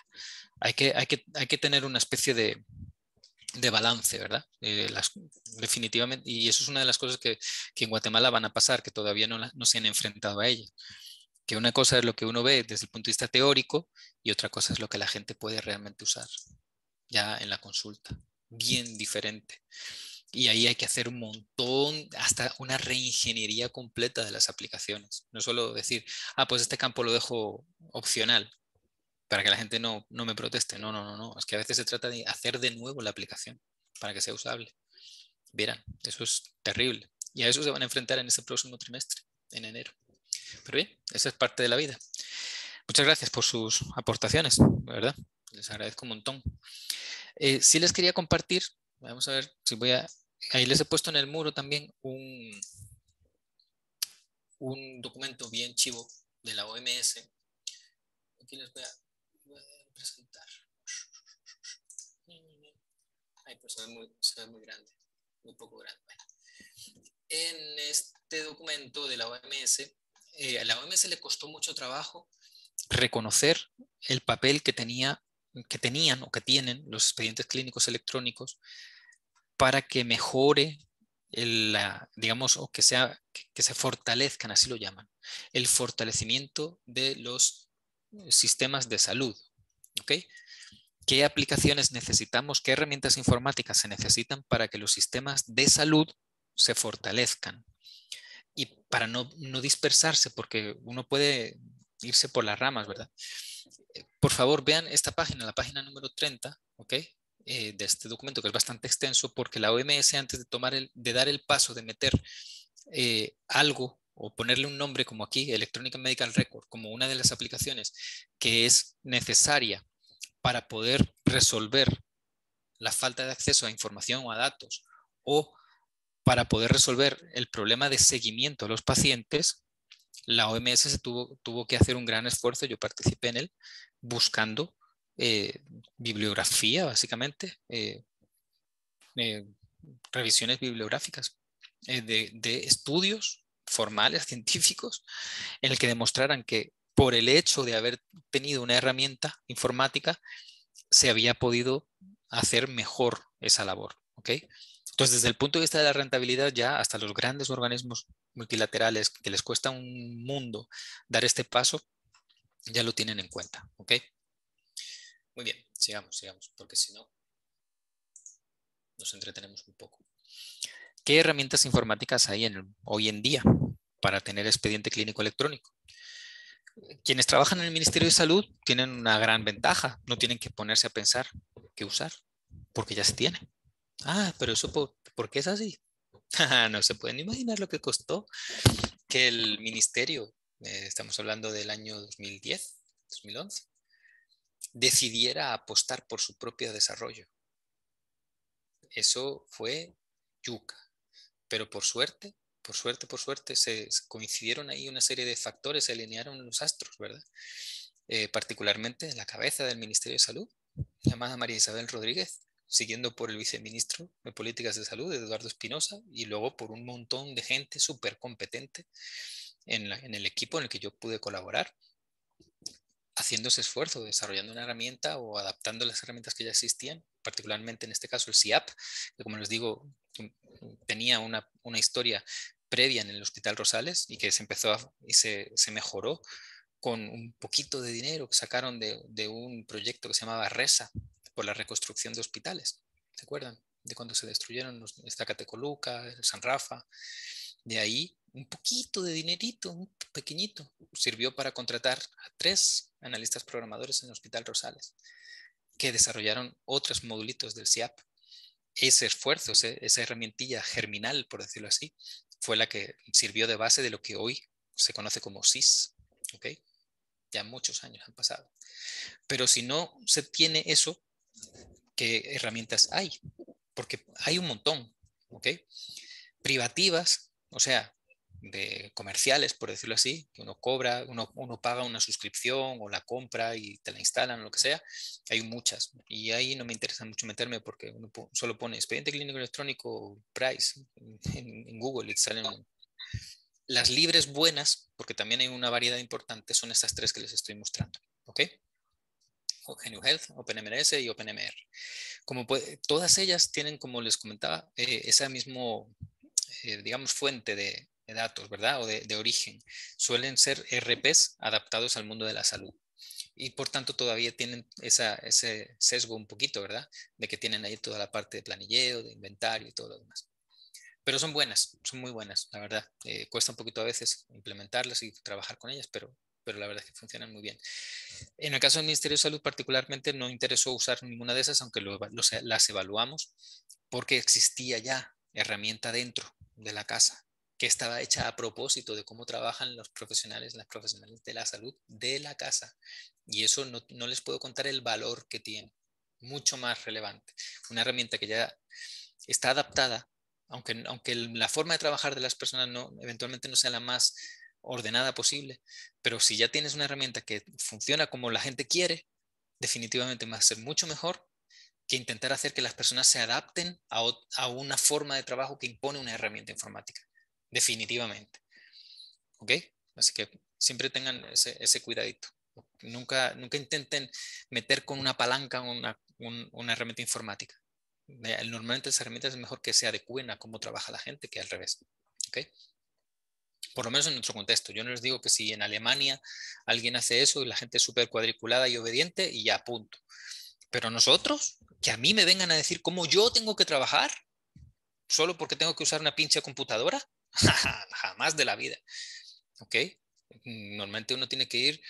hay que, hay que, hay que tener una especie de, de balance, ¿verdad? Eh, definitivamente, y eso es una de las cosas que, que en Guatemala van a pasar, que todavía no, no, se han enfrentado a ella. Que una cosa es lo que uno ve desde el punto de vista teórico y otra cosa es lo que la gente puede realmente usar ya en la consulta. bien diferente. Y ahí hay que hacer un montón, hasta una reingeniería completa de las aplicaciones. No solo decir, ah, pues este campo lo dejo opcional para que la gente no, no me proteste. No, no, no, no. Es que a veces se trata de hacer de nuevo la aplicación para que sea usable. Verán, eso es terrible. Y a eso se van a enfrentar en este próximo trimestre, en enero. Pero bien, esa es parte de la vida. Muchas gracias por sus aportaciones, ¿verdad? Les agradezco un montón. Eh, sí les quería compartir, vamos a ver si voy a... Ahí les he puesto en el muro también un, un documento bien chivo de la OMS. Aquí les voy a, presentar. Ay, pues se ve muy, se muy grande, muy poco grande. En este documento de la OMS, eh, a la OMS le costó mucho trabajo reconocer el papel que, tenía, que tenían o que tienen los expedientes clínicos electrónicos para que mejore el, digamos, o que, sea, que, se fortalezcan, así lo llaman, el fortalecimiento de los sistemas de salud. ¿Qué aplicaciones necesitamos? ¿Qué herramientas informáticas se necesitan para que los sistemas de salud se fortalezcan? Y para no, no dispersarse, porque uno puede irse por las ramas, ¿verdad? Eh, por favor, vean esta página, la página número 30, ¿ok? Eh, de este documento que es bastante extenso porque la OMS antes de, tomar el, de dar el paso de meter eh, algo o ponerle un nombre como aquí, Electronic Medical Record, como una de las aplicaciones que es necesaria para poder resolver la falta de acceso a información o a datos o para poder resolver el problema de seguimiento a los pacientes, la OMS se tuvo, tuvo que hacer un gran esfuerzo, yo participé en él, buscando eh, bibliografía, básicamente, eh, eh, revisiones bibliográficas de, de, estudios formales, científicos, en el que demostraran que por el hecho de haber tenido una herramienta informática, se había podido hacer mejor esa labor. Entonces, desde el punto de vista de la rentabilidad, ya hasta los grandes organismos multilaterales que les cuesta un mundo dar este paso, ya lo tienen en cuenta. Muy bien, sigamos, sigamos, porque si no, nos entretenemos un poco. ¿Qué herramientas informáticas hay en, hoy en día para tener expediente clínico electrónico? Quienes trabajan en el Ministerio de Salud tienen una gran ventaja, no tienen que ponerse a pensar qué usar, porque ya se tiene. Ah, pero eso por, qué es así? [laughs] no se pueden imaginar lo que costó que el ministerio, eh, estamos hablando del año 2010, 2011, decidiera apostar por su propio desarrollo. Eso fue yuca, pero por suerte, por suerte, por suerte, se, coincidieron ahí una serie de factores, se alinearon los astros, ¿verdad? Eh, particularmente en la cabeza del Ministerio de Salud, llamada María Isabel Rodríguez, siguiendo por el viceministro de Políticas de Salud, Eduardo Espinosa, y luego por un montón de gente súper competente en, en, el equipo en el que yo pude colaborar, haciendo ese esfuerzo, desarrollando una herramienta o adaptando las herramientas que ya existían, particularmente en este caso el CIAP, que como les digo, tenía una, una historia previa en el Hospital Rosales y que se empezó y se, se, mejoró con un poquito de dinero que sacaron de, de un proyecto que se llamaba RESA, por la reconstrucción de hospitales. ¿Se acuerdan? De cuando se destruyeron los Zacatecoluca, San Rafa. De ahí, un poquito de dinerito, un pequeñito, sirvió para contratar a tres analistas programadores en el Hospital Rosales, que desarrollaron otros modulitos del CIAP. Ese esfuerzo, esa herramientilla germinal, por decirlo así, fue la que sirvió de base de lo que hoy se conoce como SIS. ¿ok? Ya muchos años han pasado. Pero si no se tiene eso, qué herramientas hay, porque hay un montón, ¿ok? Privativas, o sea, de comerciales, por decirlo así, que uno cobra, uno, uno, paga una suscripción o la compra y te la instalan o lo que sea, hay muchas. Y ahí no me interesa mucho meterme porque uno solo pone expediente clínico electrónico price [laughs] en, en Google y salen las libres buenas, porque también hay una variedad importante, son estas tres que les estoy mostrando. ¿Ok? GNU Health, OpenMRS y OpenMR. Como todas ellas tienen, como les comentaba, eh, esa mismo, eh, digamos, fuente de, datos, ¿verdad? O de, origen. Suelen ser RPs adaptados al mundo de la salud. y por tanto todavía tienen ese sesgo un poquito, ¿verdad? De que tienen ahí toda la parte de planilleo, de inventario y todo lo demás. Pero son buenas, son muy buenas, la verdad. Eh, cuesta un poquito a veces implementarlas y trabajar con ellas, pero, pero la verdad es que funcionan muy bien. En el caso del Ministerio de Salud particularmente no interesó usar ninguna de esas, aunque las evaluamos, porque existía ya herramienta dentro de la casa que estaba hecha a propósito de cómo trabajan los profesionales, las profesionales de la salud de la casa. Y eso no, no les puedo contar el valor que tiene, mucho más relevante. Una herramienta que ya está adaptada, aunque, aunque la forma de trabajar de las personas no, eventualmente no sea la más ordenada posible, pero si ya tienes una herramienta que funciona como la gente quiere, definitivamente va a ser mucho mejor que intentar hacer que las personas se adapten a, a una forma de trabajo que impone una herramienta informática definitivamente. ¿Ok? Así que siempre tengan ese, ese cuidadito. Nunca, nunca intenten meter con una palanca una, una herramienta informática. Normalmente las herramientas es mejor que se adecúen a cómo trabaja la gente que al revés. ¿Ok? Por lo menos en nuestro contexto. Yo no les digo que si en Alemania alguien hace eso y la gente es súper cuadriculada y obediente y ya, punto. Pero nosotros, que a mí me vengan a decir cómo yo tengo que trabajar, solo porque tengo que usar una pinche computadora, [laughs] Jamás de la vida. ¿Ok? Normalmente uno tiene que ir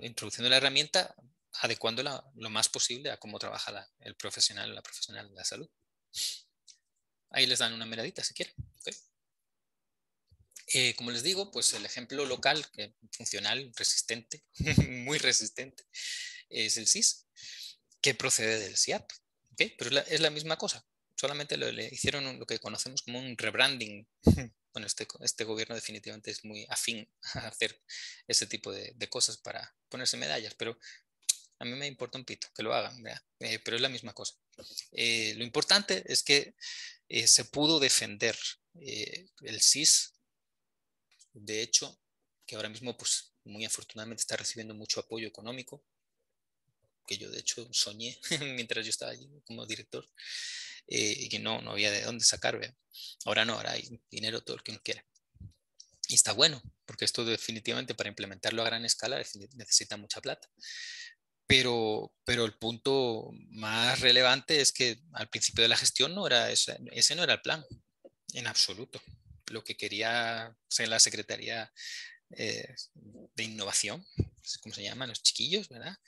introduciendo la herramienta, adecuándola lo más posible a cómo trabaja el profesional la profesional de la salud. Ahí les dan una miradita si quieren. Eh, como les digo, pues el ejemplo local, funcional, resistente, [laughs] muy resistente, es el SIS, que procede del SIAP. Pero es la, es la misma cosa, solamente le hicieron lo que conocemos como un rebranding [laughs] bueno, este, este gobierno definitivamente es muy afín [laughs] a hacer ese tipo de, cosas para ponerse medallas, pero a mí me importa un pito que lo hagan, eh, pero es la misma cosa. Eh, lo importante es que eh, se pudo defender el CIS, de hecho, que ahora mismo, pues muy afortunadamente está recibiendo mucho apoyo económico, que yo de hecho soñé [laughs] mientras yo estaba allí como director. Eh, y que no, no había de dónde sacar. Ahora no, ahora hay dinero todo el que uno quiera. Y está bueno, porque esto definitivamente para implementarlo a gran escala necesita mucha plata. Pero, pero el punto más relevante es que al principio de la gestión no era ese, ese no era el plan, en absoluto. Lo que quería ser la Secretaría eh, de Innovación, ¿cómo se llaman los chiquillos, verdad?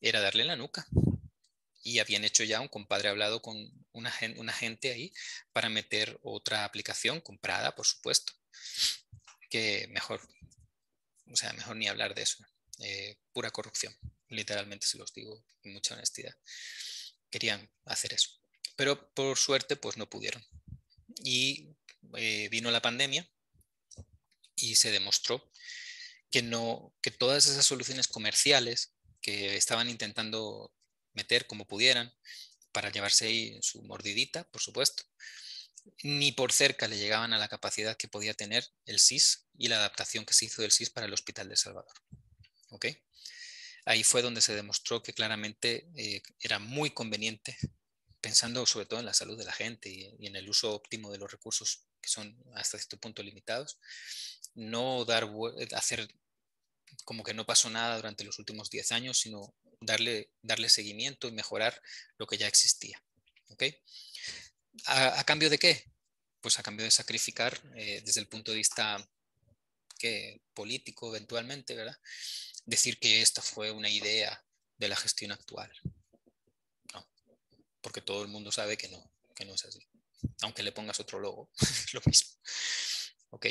Era darle la nuca y habían hecho ya un compadre hablado con una, una gente ahí para meter otra aplicación comprada, por supuesto, que mejor, o sea, mejor ni hablar de eso. Eh, pura corrupción, literalmente se los digo con mucha honestidad. Querían hacer eso, pero por suerte pues no pudieron. Y eh, vino la pandemia y se demostró que no que todas esas soluciones comerciales que estaban intentando meter como pudieran para llevarse ahí su mordidita, por supuesto. Ni por cerca le llegaban a la capacidad que podía tener el SIS y la adaptación que se hizo del SIS para el Hospital de Salvador. ¿Ok? Ahí fue donde se demostró que claramente eh, era muy conveniente, pensando sobre todo en la salud de la gente y, y en el uso óptimo de los recursos que son hasta cierto punto limitados, no dar, hacer como que no pasó nada durante los últimos 10 años, sino darle, darle seguimiento y mejorar lo que ya existía. ¿A, cambio de qué? Pues a cambio de sacrificar eh, desde el punto de vista que, político eventualmente, ¿verdad? Decir que esta fue una idea de la gestión actual. No, porque todo el mundo sabe que no, que no es así. Aunque le pongas otro logo, es [laughs] lo mismo. ¿Ok?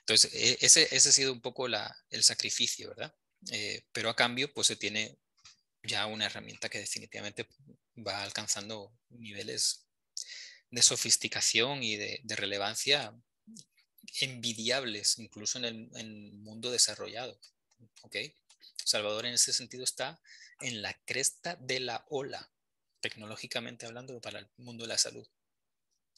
Entonces, e, ese, ese ha sido un poco la, el sacrificio, ¿verdad? Eh, pero a cambio, pues se tiene ya una herramienta que definitivamente va alcanzando niveles de sofisticación y de, relevancia envidiables, incluso en el, mundo desarrollado. ¿okay? Salvador en ese sentido está en la cresta de la ola, tecnológicamente hablando, para el mundo de la salud.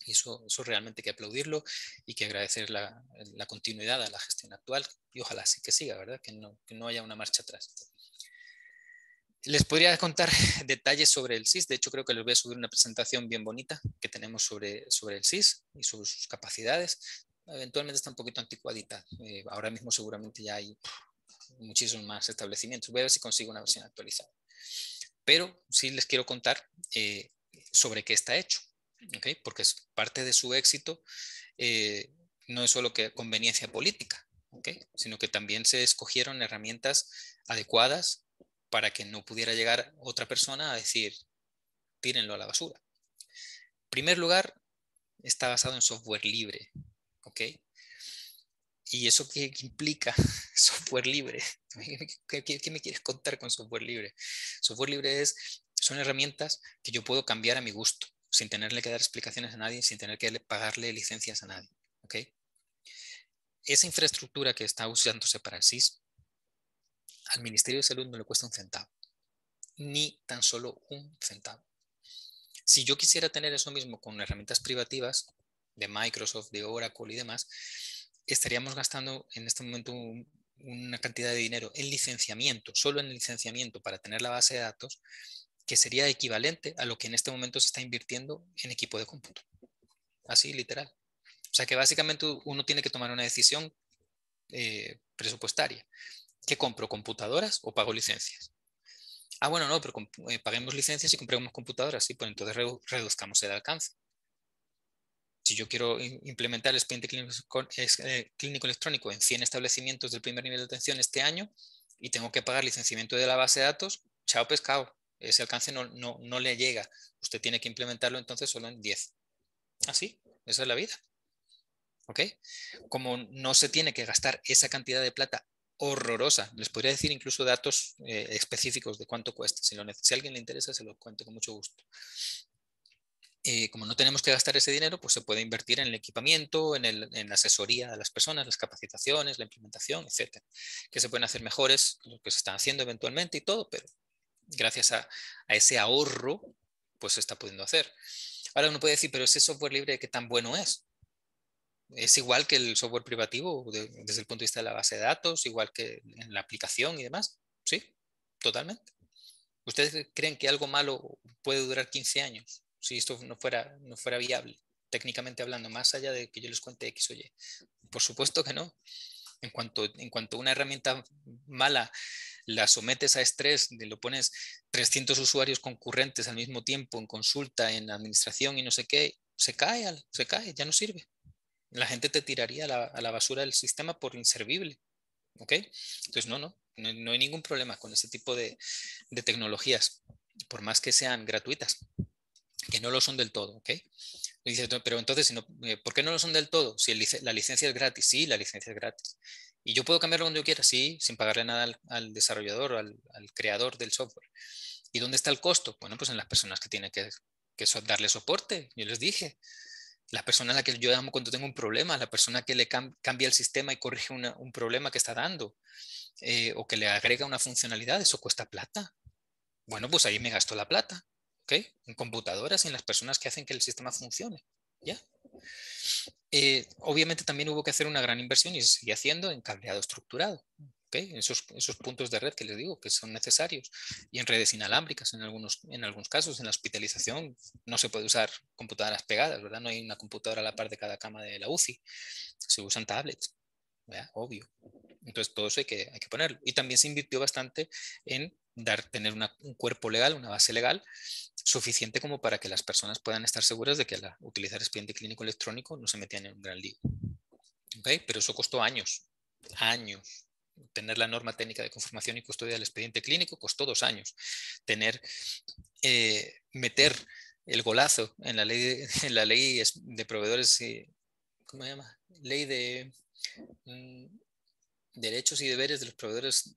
Y eso, realmente hay que aplaudirlo y que agradecer la, continuidad a la gestión actual y ojalá sí que siga, ¿verdad? Que no, no haya una marcha atrás. Les podría contar [laughs] detalles sobre el SIS. De hecho, creo que les voy a subir una presentación bien bonita que tenemos sobre, sobre el SIS y sobre sus capacidades. Eventualmente está un poquito anticuadita. Eh, ahora mismo seguramente ya hay muchísimos más establecimientos. Voy a ver si consigo una versión actualizada. Pero sí les quiero contar eh, sobre qué está hecho, ¿okay? porque es parte de su éxito eh, no es solo que conveniencia política, ¿okay? sino que también se escogieron herramientas adecuadas para que no pudiera llegar otra persona a decir, tírenlo a la basura. En primer lugar, está basado en software libre, ¿ok? ¿Y eso qué implica [laughs] software libre? ¿Qué, me quieres contar con software libre? Software libre es, son herramientas que yo puedo cambiar a mi gusto, sin tenerle que dar explicaciones a nadie, sin tener que pagarle licencias a nadie. ¿ok? Esa infraestructura que está usándose para el SIS, al Ministerio de Salud no le cuesta un centavo, ni tan solo un centavo. Si yo quisiera tener eso mismo con herramientas privativas de Microsoft, de Oracle y demás, estaríamos gastando en este momento una cantidad de dinero en licenciamiento, solo en licenciamiento para tener la base de datos, que sería equivalente a lo que en este momento se está invirtiendo en equipo de cómputo. Así, literal. O sea que básicamente uno tiene que tomar una decisión eh, presupuestaria. ¿Qué compro? ¿Computadoras o pago licencias? Ah, bueno, no, pero eh, paguemos licencias y compremos computadoras, sí, pues entonces reduzcamos el alcance si yo quiero implementar el expediente eh, clínico, electrónico en 100 establecimientos del primer nivel de atención este año y tengo que pagar licenciamiento de la base de datos, chao pescado, ese alcance no, no, le llega. Usted tiene que implementarlo entonces solo en 10. Así, esa es la vida. ¿Ok? Como no se tiene que gastar esa cantidad de plata horrorosa, les podría decir incluso datos eh, específicos de cuánto cuesta. Si, lo, a alguien le interesa, se lo cuento con mucho gusto. Eh, como no tenemos que gastar ese dinero, pues se puede invertir en el equipamiento, en, la asesoría de las personas, las capacitaciones, la implementación, etcétera, que se pueden hacer mejores, lo que se están haciendo eventualmente y todo, pero gracias a, ese ahorro, pues se está pudiendo hacer. Ahora uno puede decir, pero ese software libre, ¿qué tan bueno es? Es igual que el software privativo desde el punto de vista de la base de datos, igual que en la aplicación y demás. Sí, totalmente. ¿Ustedes creen que algo malo puede durar 15 años? si esto no fuera, no fuera viable, técnicamente hablando, más allá de que yo les cuente X o Y. Por supuesto que no. En cuanto, en cuanto una herramienta mala la sometes a estrés, lo pones 300 usuarios concurrentes al mismo tiempo en consulta, en administración y no sé qué, se cae, se cae, ya no sirve. La gente te tiraría a la, basura del sistema por inservible. ¿Ok? Entonces, no, no, no, hay ningún problema con ese tipo de, de tecnologías, por más que sean gratuitas que no lo son del todo, ¿ok? Dice, pero entonces, eh, ¿por qué no lo son del todo? Si la licencia es gratis, sí, la licencia es gratis. ¿Y yo puedo cambiarlo cuando yo quiera? Sí, sin pagarle nada al, desarrollador o al, creador del software. ¿Y dónde está el costo? Bueno, pues en las personas que tienen que, darle soporte. Yo les dije, la persona a la que yo llamo cuando tengo un problema, la persona que le cambia el sistema y corrige un problema que está dando, eh, o que le agrega una funcionalidad, eso cuesta plata. Bueno, pues ahí me gasto la plata. En computadoras y en las personas que hacen que el sistema funcione, Eh, obviamente también hubo que hacer una gran inversión y se sigue haciendo en cableado estructurado, Esos, esos puntos de red que les digo que son necesarios y en redes inalámbricas en algunos, en algunos casos, en la hospitalización no se puede usar computadoras pegadas, ¿verdad? No hay una computadora a la par de cada cama de la UCI, se usan tablets, Obvio. Entonces todo eso hay que, hay que ponerlo. Y también se invirtió bastante en dar, tener un cuerpo legal, una base legal suficiente como para que las personas puedan estar seguras de que al utilizar expediente clínico electrónico no se metían en un gran lío. Pero eso costó años, años. Tener la norma técnica de conformación y custodia del expediente clínico costó dos años. Tener, eh, meter el golazo en la ley [laughs] en la ley de proveedores, ¿cómo se llama? Ley de mm, derechos y deberes de los proveedores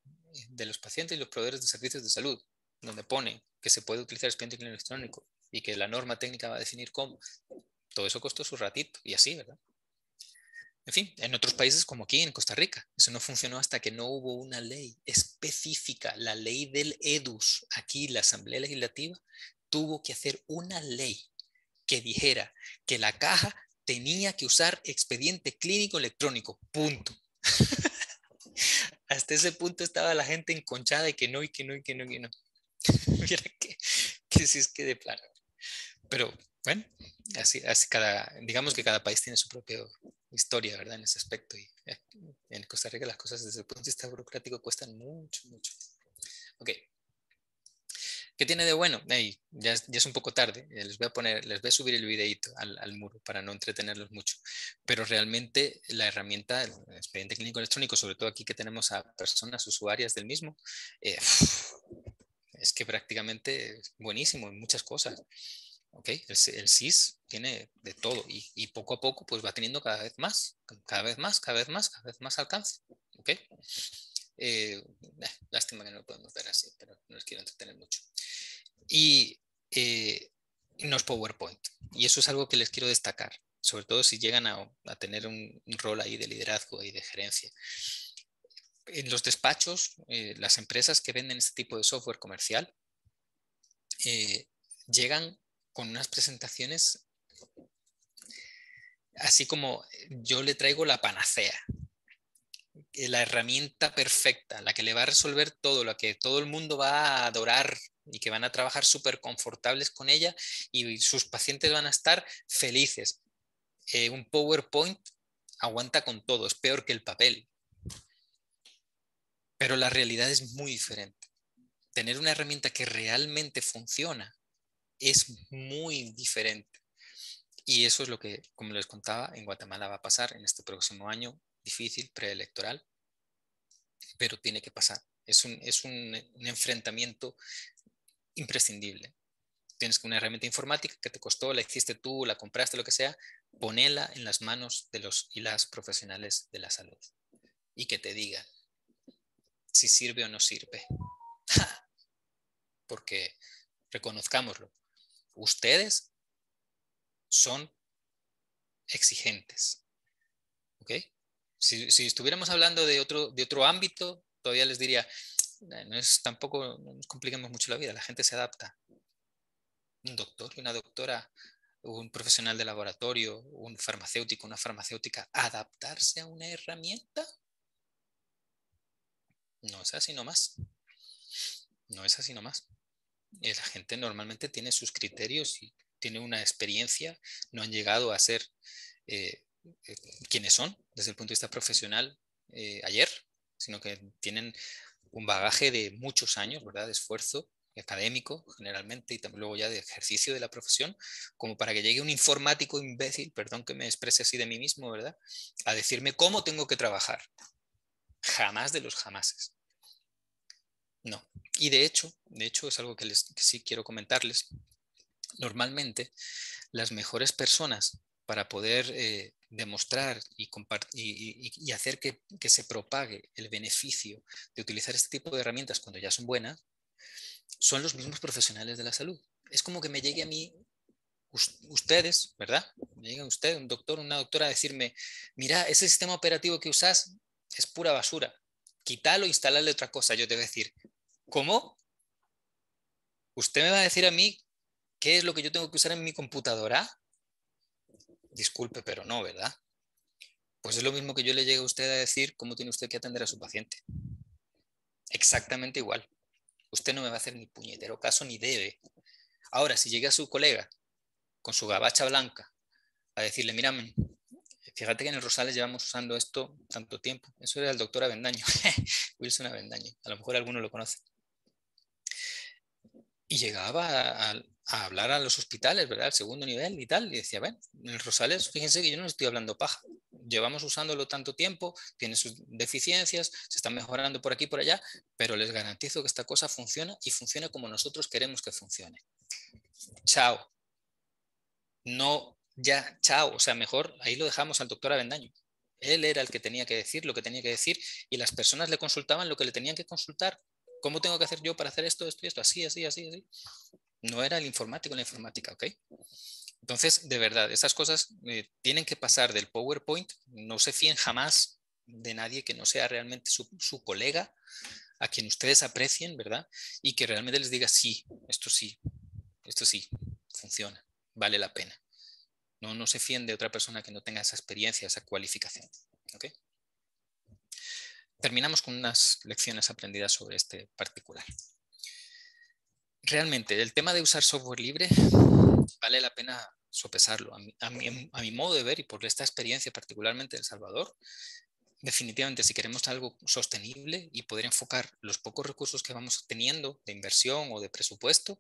de los pacientes y los proveedores de servicios de salud, donde pone que se puede utilizar expediente electrónico y que la norma técnica va a definir cómo. Todo eso costó su ratito y así, ¿verdad? En fin, en otros países como aquí, en Costa Rica, eso no funcionó hasta que no hubo una ley específica, la ley del EDUS. Aquí la Asamblea Legislativa tuvo que hacer una ley que dijera que la caja tenía que usar expediente clínico electrónico, punto. [laughs] hasta ese punto estaba la gente enconchada y que no, y que no, y que no, y que no. [laughs] Mira que, que si es que de plano. Pero bueno, así, así cada, digamos que cada país tiene su propio historia, ¿verdad? En ese aspecto. Y eh, en Costa Rica las cosas desde el punto de vista burocrático cuestan mucho, mucho. Ok. ¿Qué tiene de bueno? ya, es un poco tarde, eh, les voy a poner, les voy a subir el videito al, muro para no entretenerlos mucho, pero realmente la herramienta, el expediente clínico electrónico, sobre todo aquí que tenemos a personas usuarias del mismo, eh, es que prácticamente es buenísimo en muchas cosas. ¿okay? El, el, SIS tiene de todo y, poco a poco pues va teniendo cada vez más, cada vez más, cada vez más, cada vez más alcance. ¿okay? Eh, lástima que no lo podemos ver así, pero no les quiero entretener mucho. Y eh, no es PowerPoint. Y eso es algo que les quiero destacar, sobre todo si llegan a, tener un, rol ahí de liderazgo y de gerencia. En los despachos, eh, las empresas que venden este tipo de software comercial llegan con unas presentaciones así como yo le traigo la panacea, la herramienta perfecta, la que le va a resolver todo, la que todo el mundo va a adorar y que van a trabajar súper confortables con ella y sus pacientes van a estar felices. Eh, un PowerPoint aguanta con todo, es peor que el papel. Pero la realidad es muy diferente. Tener una herramienta que realmente funciona es muy diferente. Y eso es lo que, como les contaba, en Guatemala va a pasar en este próximo año difícil, preelectoral, pero tiene que pasar. Es un, es un, enfrentamiento imprescindible. Tienes una herramienta informática que te costó, la hiciste tú, la compraste, lo que sea, ponela en las manos de los y las profesionales de la salud y que te digan si sirve o no sirve. [laughs] Porque reconozcámoslo, ustedes son exigentes. ¿Ok? Si, estuviéramos hablando de otro, de otro ámbito, todavía les diría, no es tampoco, no nos compliquemos mucho la vida, la gente se adapta. Un doctor una doctora, un profesional de laboratorio, un farmacéutico, una farmacéutica, adaptarse a una herramienta. No es así nomás. No es así nomás. La gente normalmente tiene sus criterios y tiene una experiencia, no han llegado a ser eh, eh, quienes son desde el punto de vista profesional eh, ayer, sino que tienen un bagaje de muchos años, ¿verdad? De esfuerzo académico generalmente y luego ya de ejercicio de la profesión, como para que llegue un informático imbécil, perdón que me exprese así de mí mismo, ¿verdad? A decirme cómo tengo que trabajar. Jamás de los jamases. No. Y de hecho, de hecho es algo que, les, sí quiero comentarles. Normalmente, las mejores personas para poder eh, demostrar y, y, hacer que, se propague el beneficio de utilizar este tipo de herramientas cuando ya son buenas, son los mismos profesionales de la salud. Es como que me llegue a mí, ustedes, ¿verdad? Me llega usted, un doctor, una doctora, a decirme, mira, ese sistema operativo que usas es pura basura, quítalo, instalarle otra cosa. Yo te voy a decir, ¿cómo? ¿Usted me va a decir a mí qué es lo que yo tengo que usar en mi computadora? disculpe, pero no, ¿verdad? Pues es lo mismo que yo le llegue a usted a decir cómo tiene usted que atender a su paciente. Exactamente igual. Usted no me va a hacer ni puñetero caso ni debe. Ahora, si llega su colega con su gabacha blanca a decirle, mira, fíjate que en el Rosales llevamos usando esto tanto tiempo. Eso era el doctor Avendaño, [laughs] Wilson Avendaño. A lo mejor alguno lo conoce. Y llegaba a hablar a los hospitales, ¿verdad? Al segundo nivel y tal. Y decía, ven, en el Rosales, fíjense que yo no estoy hablando paja. Llevamos usándolo tanto tiempo, tiene sus deficiencias, se están mejorando por aquí y por allá, pero les garantizo que esta cosa funciona y funciona como nosotros queremos que funcione. Chao. No, ya, chao. O sea, mejor ahí lo dejamos al doctor Avendaño. Él era el que tenía que decir lo que tenía que decir y las personas le consultaban lo que le tenían que consultar. ¿Cómo tengo que hacer yo para hacer esto, esto y esto? Así, así, así, así. No era el informático la informática, ¿ok? Entonces, de verdad, esas cosas eh, tienen que pasar del PowerPoint. No se fíen jamás de nadie que no sea realmente su, colega, a quien ustedes aprecien, ¿verdad? Y que realmente les diga, sí, esto sí, esto sí, funciona, vale la pena. No, se fíen de otra persona que no tenga esa experiencia, esa cualificación. ¿ok? Terminamos con unas lecciones aprendidas sobre este particular realmente el tema de usar software libre vale la pena sopesarlo. A mi, modo de ver y por esta experiencia particularmente en El Salvador, definitivamente si queremos algo sostenible y poder enfocar los pocos recursos que vamos teniendo de inversión o de presupuesto,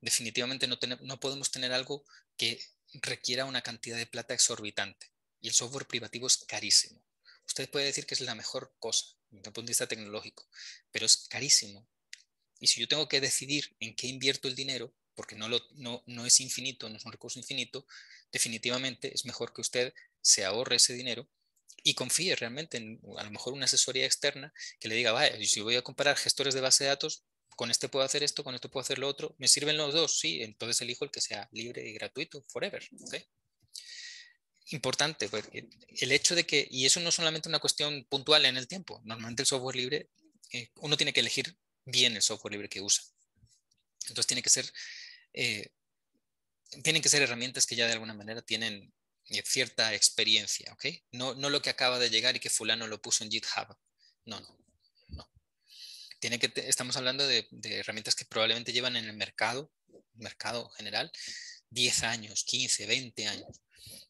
definitivamente no, no podemos tener algo que requiera una cantidad de plata exorbitante. Y el software privativo es carísimo. Usted puede decir que es la mejor cosa desde el punto de vista tecnológico, pero es carísimo. Y si yo tengo que decidir en qué invierto el dinero, porque no, no es infinito, no es un recurso infinito, definitivamente es mejor que usted se ahorre ese dinero y confíe realmente en a lo mejor una asesoría externa que le diga, vaya, si voy a comparar gestores de base de datos, con este puedo hacer esto, con esto puedo hacer lo otro, ¿me sirven los dos? Sí, entonces elijo el que sea libre y gratuito, forever. Importante, pues, el hecho de que, y eso no es solamente una cuestión puntual en el tiempo, normalmente el software libre, eh, uno tiene que elegir bien el software libre que usa. Entonces tiene que ser, eh, tienen que ser herramientas que ya de alguna manera tienen eh, cierta experiencia, ¿ok? No, no lo que acaba de llegar y que fulano lo puso en GitHub. No, no. Tiene que, estamos hablando de, herramientas que probablemente llevan en el mercado, mercado general, 10 años, 15, 20 años,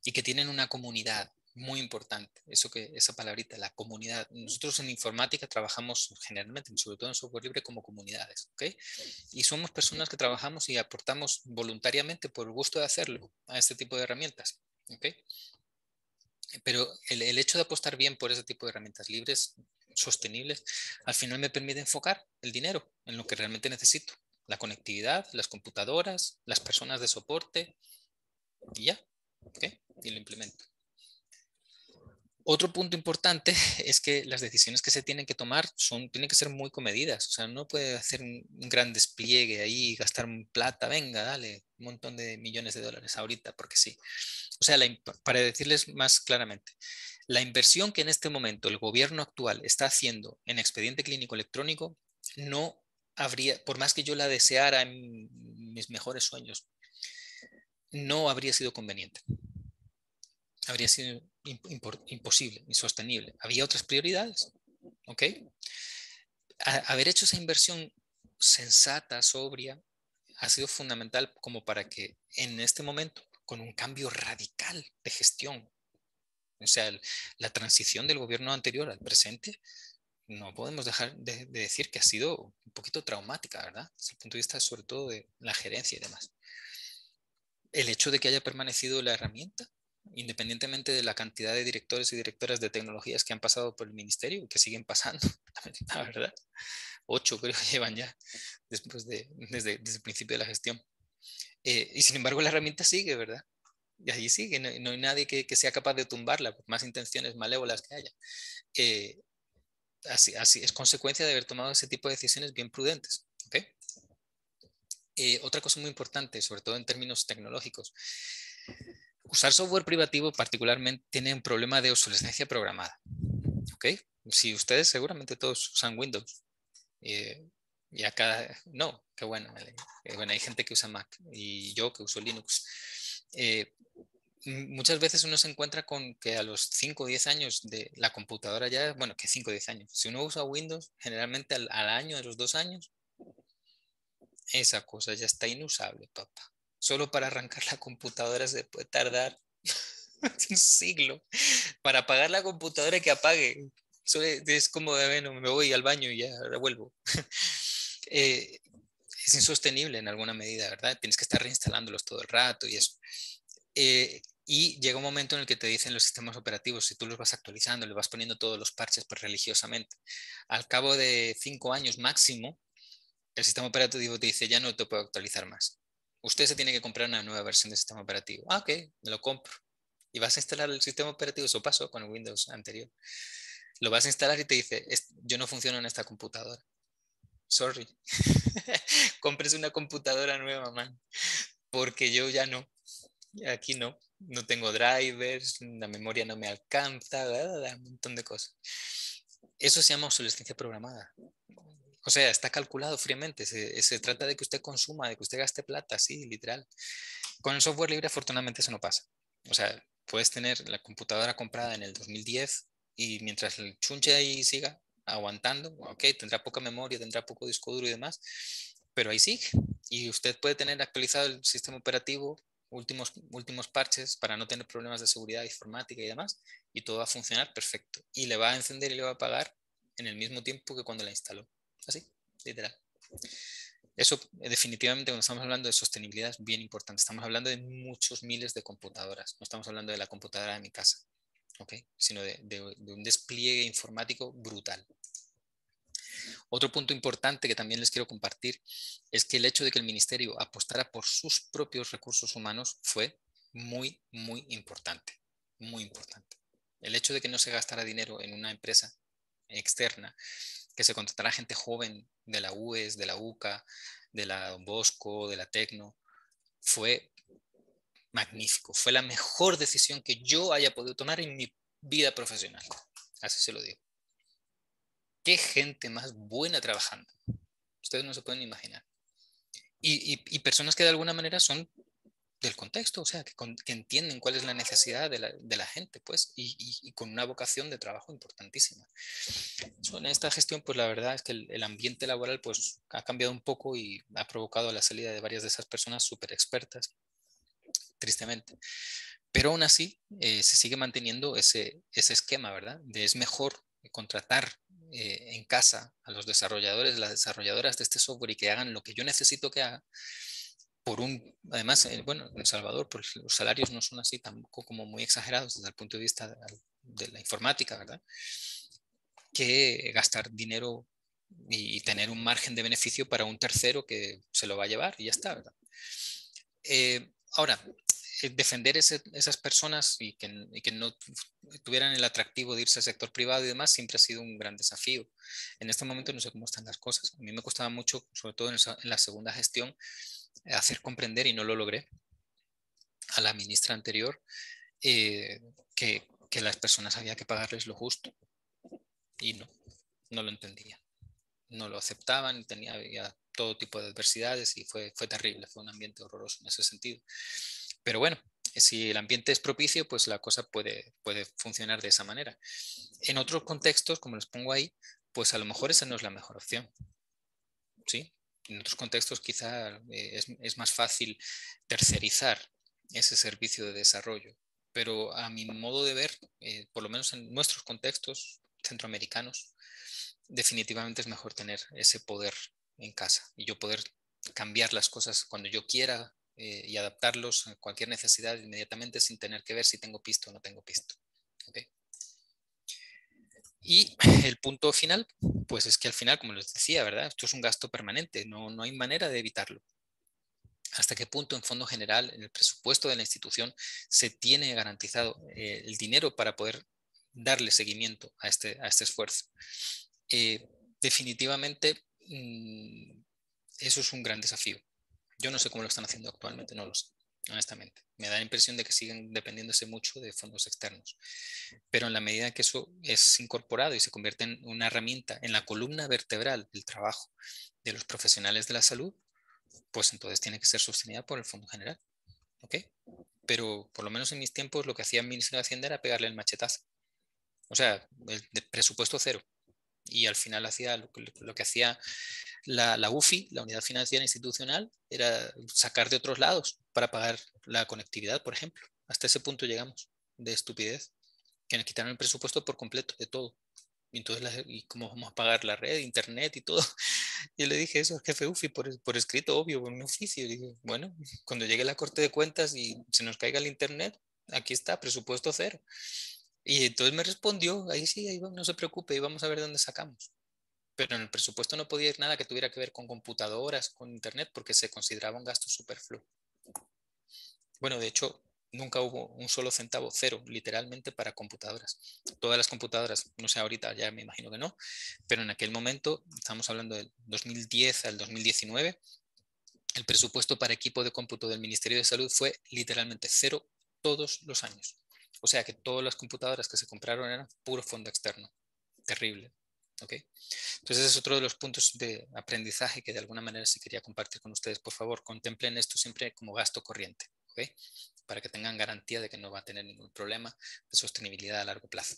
y que tienen una comunidad muy importante. Eso que, esa palabrita, la comunidad. Nosotros en informática trabajamos generalmente, sobre todo en software libre, como comunidades, ¿ok? Y somos personas que trabajamos y aportamos voluntariamente por el gusto de hacerlo a este tipo de herramientas. Pero el, el, hecho de apostar bien por ese tipo de herramientas libres, sostenibles, al final me permite enfocar el dinero en lo que realmente necesito. La conectividad, las computadoras, las personas de soporte y ya. ¿ok? Y lo implemento. Otro punto importante [laughs] es que las decisiones que se tienen que tomar son, tienen que ser muy comedidas. O sea, no puede hacer un, gran despliegue ahí, gastar plata, venga, dale un montón de millones de dólares ahorita, porque sí. O sea, para decirles más claramente, la inversión que en este momento el gobierno actual está haciendo en expediente clínico electrónico no habría, por más que yo la deseara en mis mejores sueños, no habría sido conveniente habría sido imposible, insostenible. Había otras prioridades. ¿Ok? haber hecho esa inversión sensata, sobria, ha sido fundamental como para que en este momento, con un cambio radical de gestión, o sea, la transición del gobierno anterior al presente, no podemos dejar de, de, decir que ha sido un poquito traumática, ¿verdad? Desde el punto de vista sobre todo de la gerencia y demás. El hecho de que haya permanecido la herramienta independientemente de la cantidad de directores y directoras de tecnologías que han pasado por el ministerio y que siguen pasando, [laughs] la verdad. Ocho creo que [laughs] llevan ya después de, desde, el principio de la gestión. Eh, y sin embargo la herramienta sigue, ¿verdad? Y allí sigue, no, hay nadie que, que, sea capaz de tumbarla, por más intenciones malévolas que haya. Eh, así, así es consecuencia de haber tomado ese tipo de decisiones bien prudentes. Eh, otra cosa muy importante, sobre todo en términos tecnológicos, usar software privativo particularmente tiene un problema de obsolescencia programada. ¿Ok? Si ustedes seguramente todos usan Windows. Eh, y acá, no, qué bueno, eh, bueno, hay gente que usa Mac y yo que uso Linux. Eh, muchas veces uno se encuentra con que a los 5 o 10 años de la computadora ya, bueno, que 5 o 10 años, si uno usa Windows, generalmente al, año de los dos años, esa cosa ya está inusable, papá solo para arrancar la computadora se puede tardar [laughs] un siglo. Para apagar la computadora que apague. es, como de, bueno, me voy al baño y ya revuelvo. [laughs] Eh, es insostenible en alguna medida, ¿verdad? Tienes que estar reinstalándolos todo el rato y eso. Eh, y llega un momento en el que te dicen los sistemas operativos, si tú los vas actualizando, le vas poniendo todos los parches pues, religiosamente, al cabo de cinco años máximo, el sistema operativo te dice, ya no te puedo actualizar más usted se tiene que comprar una nueva versión del sistema operativo. Ah, ok, me lo compro. Y vas a instalar el sistema operativo, eso pasó con el Windows anterior. Lo vas a instalar y te dice, yo no funciono en esta computadora. Sorry. [laughs] Compres una computadora nueva, man. Porque yo ya no. Aquí no. No tengo drivers, la memoria no me alcanza, un montón de cosas. Eso se llama obsolescencia programada. O sea, está calculado fríamente. Se, trata de que usted consuma, de que usted gaste plata, sí, literal. Con el software libre, afortunadamente, eso no pasa. O sea, puedes tener la computadora comprada en el 2010 y mientras el chunche ahí siga aguantando, ok, tendrá poca memoria, tendrá poco disco duro y demás, pero ahí sigue. Y usted puede tener actualizado el sistema operativo últimos, últimos parches para no tener problemas de seguridad informática y demás, y todo va a funcionar perfecto. Y le va a encender y le va a apagar en el mismo tiempo que cuando la instaló. Así, literal. Eso eh, definitivamente cuando estamos hablando de sostenibilidad es bien importante. Estamos hablando de muchos miles de computadoras. No estamos hablando de la computadora de mi casa, ¿ok? Sino de, de un despliegue informático brutal. Otro punto importante que también les quiero compartir es que el hecho de que el ministerio apostara por sus propios recursos humanos fue muy, muy importante. Muy importante. El hecho de que no se gastara dinero en una empresa externa, que se contratara gente joven de la UES, de la UCA, de la Bosco, de la Tecno, fue magnífico. Fue la mejor decisión que yo haya podido tomar en mi vida profesional. Así se lo digo. Qué gente más buena trabajando. Ustedes no se pueden imaginar. Y, personas que de alguna manera son del contexto, o sea, que, entienden cuál es la necesidad de la, gente, pues, y, con una vocación de trabajo importantísima. en esta gestión, pues la verdad es que el, ambiente laboral, pues, ha cambiado un poco y ha provocado la salida de varias de esas personas súper expertas, tristemente. Pero aún así, eh, se sigue manteniendo ese, ese esquema, ¿verdad? De es mejor contratar eh, en casa a los desarrolladores, las desarrolladoras de este software y que hagan lo que yo necesito que haga, por un, además, eh, bueno, en El Salvador pues, los salarios no son así tampoco como muy exagerados desde el punto de vista de, la informática, ¿verdad? Que gastar dinero y tener un margen de beneficio para un tercero que se lo va a llevar y ya está, ¿verdad? Eh, ahora, eh, defender esas personas y que, no tuvieran el atractivo de irse al sector privado y demás siempre ha sido un gran desafío. En este momento no sé cómo están las cosas. A mí me costaba mucho, sobre todo en, la segunda gestión, hacer comprender, y no lo logré, a la ministra anterior, eh, que, que las personas había que pagarles lo justo. Y no, no lo entendía. No lo aceptaban, tenía había todo tipo de adversidades y fue, fue terrible, fue un ambiente horroroso en ese sentido. Pero bueno, si el ambiente es propicio, pues la cosa puede, puede funcionar de esa manera. En otros contextos, como les pongo ahí, pues a lo mejor esa no es la mejor opción. ¿Sí? En otros contextos quizá eh, es, más fácil tercerizar ese servicio de desarrollo. Pero a mi modo de ver, eh, por lo menos en nuestros contextos centroamericanos, definitivamente es mejor tener ese poder en casa y yo poder cambiar las cosas cuando yo quiera eh, y adaptarlos a cualquier necesidad inmediatamente sin tener que ver si tengo pisto o no tengo pisto. Y [laughs] el punto final, pues es que al final, como les decía, ¿verdad? Esto es un gasto permanente, no, no hay manera de evitarlo. ¿Hasta qué punto en fondo general, en el presupuesto de la institución, se tiene garantizado eh, el dinero para poder darle seguimiento a este, a este esfuerzo? Eh, definitivamente, mm, eso es un gran desafío. Yo no sé cómo lo están haciendo actualmente, no lo sé, honestamente. Me da la impresión de que siguen dependiéndose mucho de fondos externos. Pero en la medida que eso es incorporado y se convierte en una herramienta en la columna vertebral del trabajo de los profesionales de la salud, pues entonces tiene que ser sostenida por el Fondo General. ¿Ok? Pero por lo menos en mis tiempos lo que hacía el Ministerio de Hacienda era pegarle el machetazo. O sea, el presupuesto cero y al final hacía lo que, hacía la, la, UFI, la Unidad Financiera Institucional, era sacar de otros lados para pagar la conectividad, por ejemplo. Hasta ese punto llegamos de estupidez, que nos quitaron el presupuesto por completo de todo. Y entonces, ¿y cómo vamos a pagar la red, internet y todo? [laughs] Yo le dije eso al jefe UFI por, escrito, obvio, por un oficio. Y dije, bueno, cuando llegue la corte de cuentas y se nos caiga el internet, aquí está, presupuesto cero. Y entonces me respondió, ahí sí, ahí no se preocupe, y vamos a ver dónde sacamos. Pero en el presupuesto no podía ir nada que tuviera que ver con computadoras, con internet, porque se consideraba un gasto superfluo. Bueno, de hecho, nunca hubo un solo centavo, cero, literalmente para computadoras. Todas las computadoras, no sé ahorita, ya me imagino que no, pero en aquel momento, estamos hablando del 2010 al 2019, el presupuesto para equipo de cómputo del Ministerio de Salud fue literalmente cero todos los años. O sea que todas las computadoras que se compraron eran puro fondo externo. Terrible. ¿okay? Entonces es otro de los puntos de aprendizaje que de alguna manera sí quería compartir con ustedes. Por favor, contemplen esto siempre como gasto corriente. ¿Okay? Para que tengan garantía de que no va a tener ningún problema de sostenibilidad a largo plazo.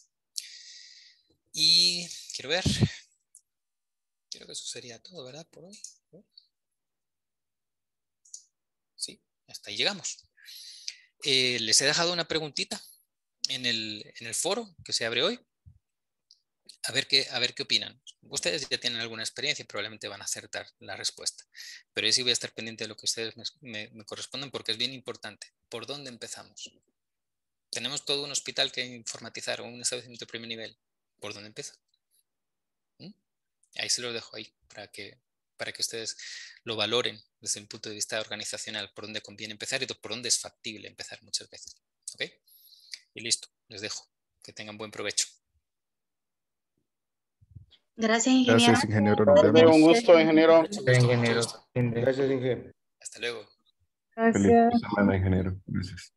Y quiero ver. Creo que eso sería todo, ¿verdad? Por hoy. Sí, hasta ahí llegamos. eh, les he dejado una preguntita en el, en el foro que se abre hoy. A ver, qué, a ver qué opinan. Ustedes ya tienen alguna experiencia y probablemente van a acertar la respuesta. Pero yo sí voy a estar pendiente de lo que ustedes me, me, corresponden porque es bien importante. ¿Por dónde empezamos? Tenemos todo un hospital que informatizar o un establecimiento de primer nivel. ¿Por dónde empieza? ¿Mm? Ahí se lo dejo ahí para que, para que ustedes lo valoren desde un punto de vista organizacional, por dónde conviene empezar y por dónde es factible empezar muchas veces. ¿Ok? Y listo, les dejo. Que tengan buen provecho. Gracias, ingeniero. Gracias, ingeniero. Un gusto, ingeniero. ingeniero. Gracias, ingeniero. Hasta luego. Gracias. Feliz semana, ingeniero. Gracias.